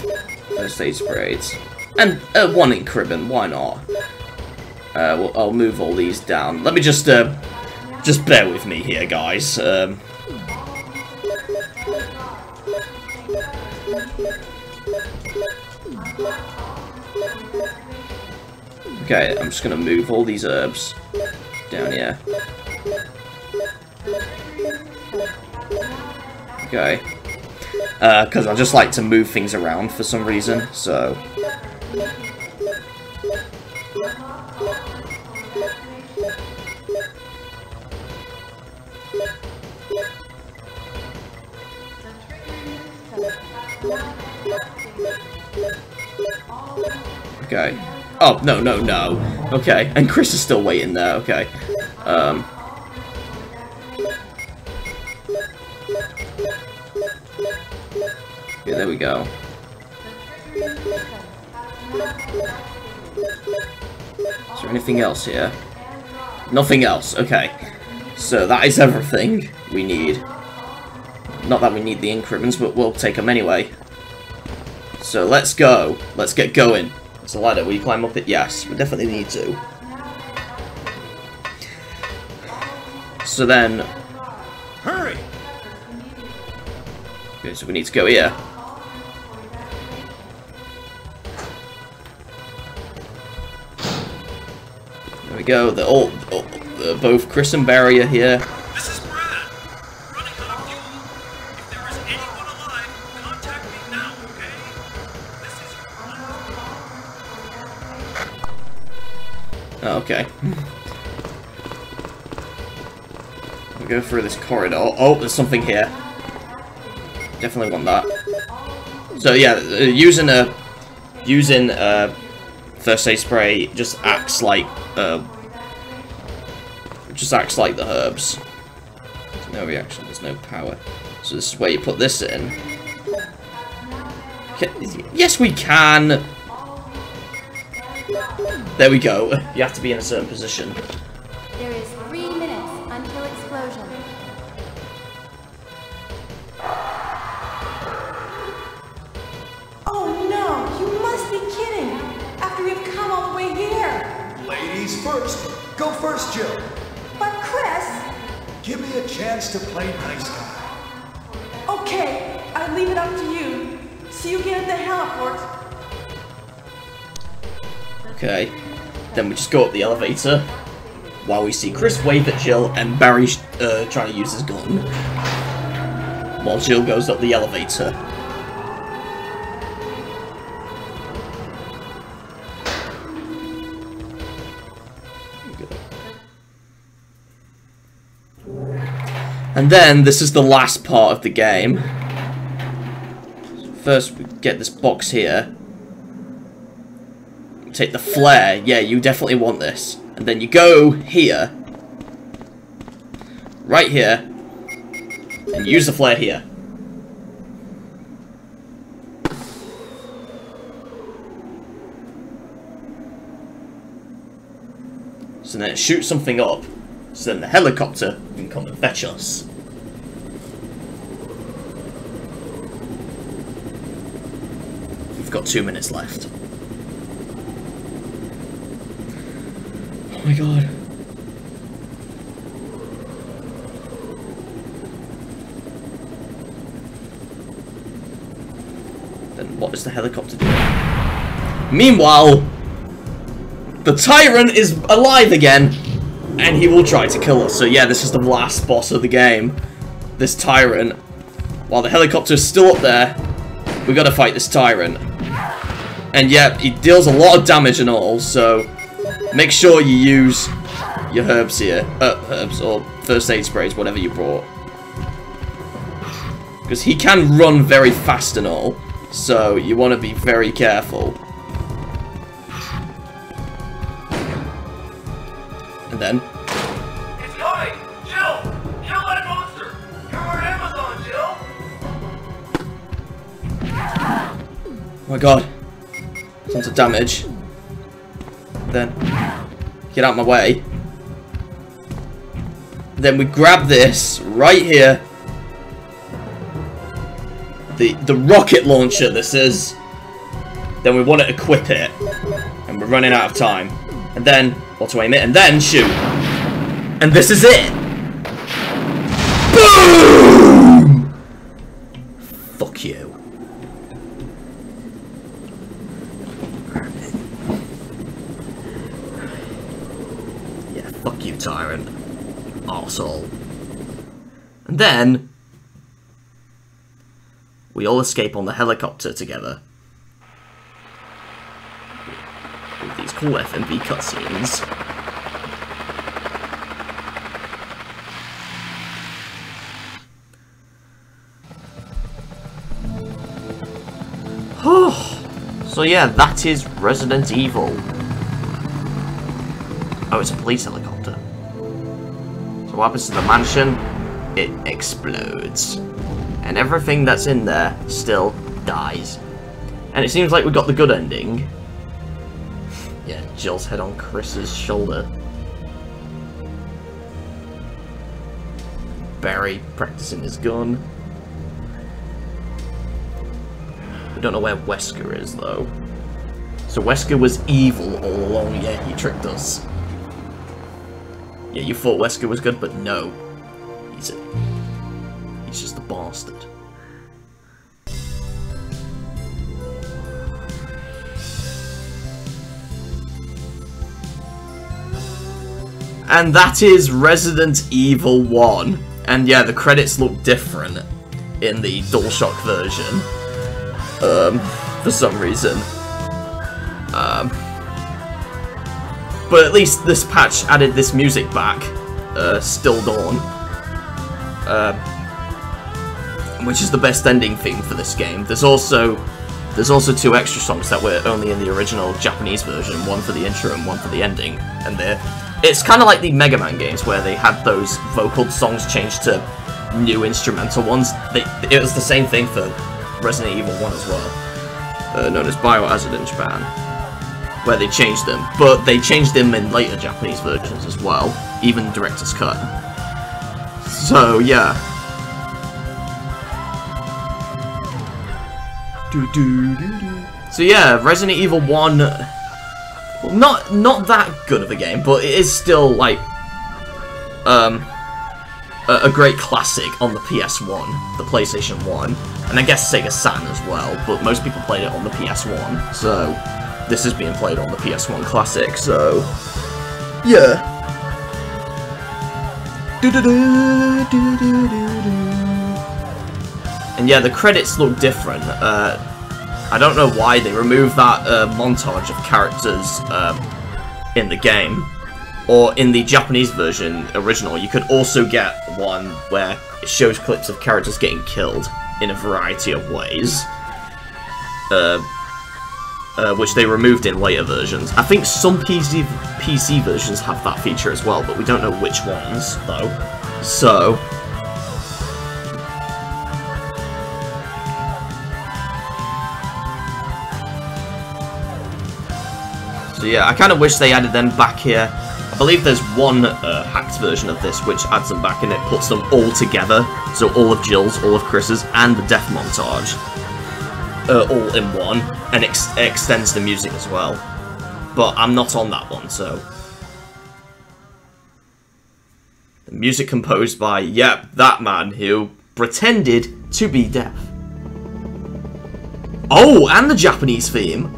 first aid sprays. And uh, one ink ribbon, why not? Uh, I'll move all these down. Let me just, uh, just bear with me here, guys. Um, okay, I'm just gonna move all these herbs down here. Okay. Uh, Because I just like to move things around for some reason, so... Okay. Oh, no, no, no. Okay, and Chris is still waiting there, okay. Um... Yeah, there we go. Is there anything else here? Nothing else, okay. So that is everything we need. Not that we need the ink ribbons, but we'll take them anyway. So let's go. Let's get going. It's a ladder. Will you climb up it? Yes, we definitely need to. So then...
Hurry!
Okay, so we need to go here. There we go. The all, all the, both Chris and Barry are here.
Okay.
we go through this corridor. Oh, there's something here. Definitely want that. So yeah, uh, using a using a first aid spray just acts like uh, just acts like the herbs. There's no reaction. There's no power. So this is where you put this in. Yes, we can. There we go. You have to be in a certain position.
There is three minutes until explosion.
Oh no, you must be kidding! After we've come all the way here!
Ladies first. Go first, Jill.
But Chris!
Give me a chance to play nice guy.
Okay, I leave it up to you. See you again at the heliport.
Okay. Then we just go up the elevator. While we see Chris wave at Jill and Barry uh, trying to use his gun. While Jill goes up the elevator. And then, this is the last part of the game. First, we get this box here. Take the flare. Yeah, you definitely want this. And then you go here. Right here. And use the flare here. So then it shoots something up. So then the helicopter can come and fetch us. We've got two minutes left. My god. Then what does the helicopter do? Meanwhile, the Tyrant is alive again, and he will try to kill us. So yeah, this is the last boss of the game. This Tyrant. While the helicopter is still up there, we gotta fight this Tyrant. And yeah, he deals a lot of damage and all, so make sure you use your herbs here. Uh, herbs, or first aid sprays, whatever you brought. Because he can run very fast and all, so you want to be very careful. And then,
It's coming! Jill! Jill that monster! You're our Amazon, Jill!
oh my god, tons of damage. Then, get out my way. Then we grab this right here. The the rocket launcher this is. Then we want to equip it. And we're running out of time. And then what auto aim it and then shoot. And this is it. Boom! Fuck you. Yeah, fuck you, tyrant. And then... We all escape on the helicopter together. With these cool FMV cutscenes. [sighs] so yeah, that is Resident Evil. Oh, it's a police helicopter. What happens to the mansion? It explodes. And everything that's in there still dies. And it seems like we got the good ending. yeah, Jill's head on Chris's shoulder. Barry practicing his gun. We don't know where Wesker is, though. So Wesker was evil all along, yeah, he tricked us. Yeah, you thought Wesker was good, but no. He's a... He's just a bastard. And that is Resident Evil 1. And yeah, the credits look different in the DualShock version. Um, for some reason. But at least this patch added this music back. Uh, Still Dawn. Uh, which is the best ending theme for this game. There's also there's also two extra songs that were only in the original Japanese version, one for the intro and one for the ending. And they're it's kind of like the Mega Man games where they had those vocal songs changed to new instrumental ones. They, it was the same thing for Resident Evil 1 as well, uh, known as Biohazard in Japan, where they changed them. But they changed them in later Japanese versions as well, even Director's Cut. So, yeah. So yeah, Resident Evil 1, well, not not that good of a game, but it is still like um a, a great classic on the PS1, the PlayStation 1, and I guess Sega Saturn as well, but most people played it on the PS1, so this is being played on the PS1 Classic, so yeah. And yeah, the credits look different. Uh, I don't know why they removed that uh, montage of characters um, in the game. Or in the Japanese version, original, you could also get one where it shows clips of characters getting killed in a variety of ways. Uh, uh, which they removed in later versions. I think some PC, PC versions have that feature as well, but we don't know which ones, though. So, So yeah, I kind of wish they added them back here. I believe there's one uh, hacked version of this which adds them back and it puts them all together. So all of Jill's, all of Chris's, and the death montage. uh, all in one, and ex extends the music as well. But I'm not on that one, so... The music composed by, yep, that man who pretended to be deaf. Oh, and the Japanese theme.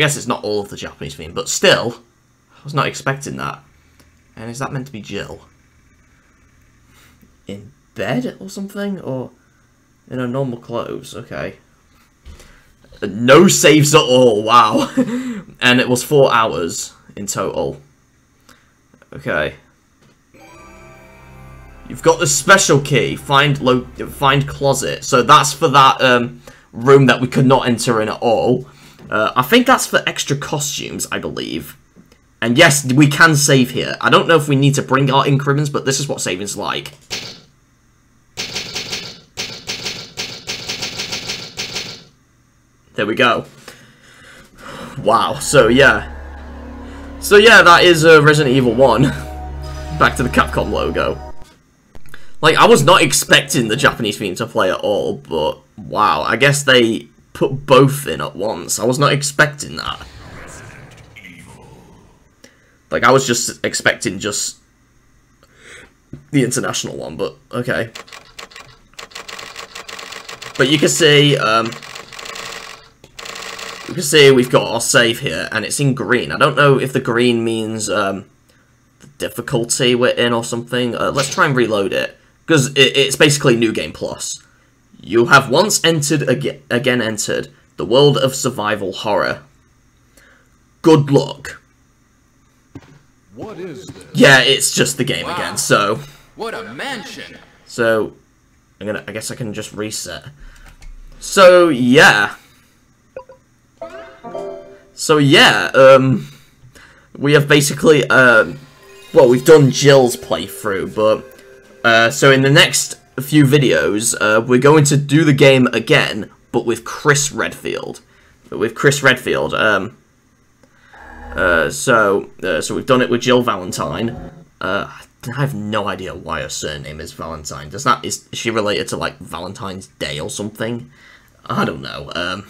Guess it's not all of the Japanese theme, but still, I was not expecting that. And is that meant to be Jill? In bed or something? Or in her normal clothes? Okay. No saves at all, wow. [laughs] and it was four hours in total. Okay. You've got the special key. Find lo find closet. So that's for that um, room that we could not enter in at all. Uh, I think that's for extra costumes, I believe. And yes, we can save here. I don't know if we need to bring our ink ribbons, but this is what saving's like. There we go. Wow, so yeah. So yeah, that is uh, Resident Evil 1. [laughs] Back to the Capcom logo. Like, I was not expecting the Japanese theme to play at all, but wow, I guess they put both in at once. I was not expecting that. Like, I was just expecting just the international one, but okay. But you can see, um, you can see we've got our save here, and it's in green. I don't know if the green means, um, the difficulty we're in or something. Uh, let's try and reload it, because it, it's basically New Game Plus. You have once entered, again, again entered, the world of survival horror. Good luck.
What is this?
Yeah, it's just the game
Wow.
again, so...
What a mansion!
So, I'm gonna, I guess I can just reset. So, yeah. So, yeah, um, we have basically, um, well, we've done Jill's playthrough, but, uh, so in the next few videos, uh, we're going to do the game again, but with Chris Redfield. With Chris Redfield, um, uh, so, uh, so we've done it with Jill Valentine. Uh, I have no idea why her surname is Valentine. Does that is, she related to like Valentine's Day or something? I don't know. Um,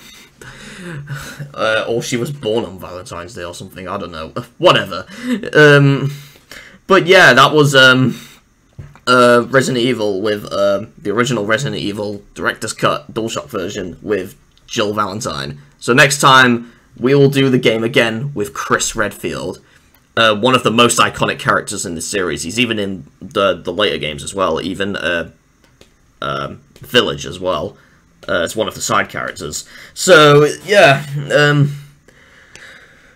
[laughs] uh, or she was born on Valentine's Day or something. I don't know. [laughs] Whatever. Um, but yeah, that was um, uh, Resident Evil with um, the original Resident Evil director's cut DualShock version with Jill Valentine. So next time we will do the game again with Chris Redfield uh, one of the most iconic characters in the series. He's even in the the later games as well, even uh, um, Village as well. Uh, it's one of the side characters. So yeah, um,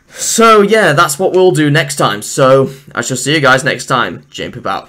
so yeah, that's what we'll do next time. So I shall see you guys next time. JNPoop out.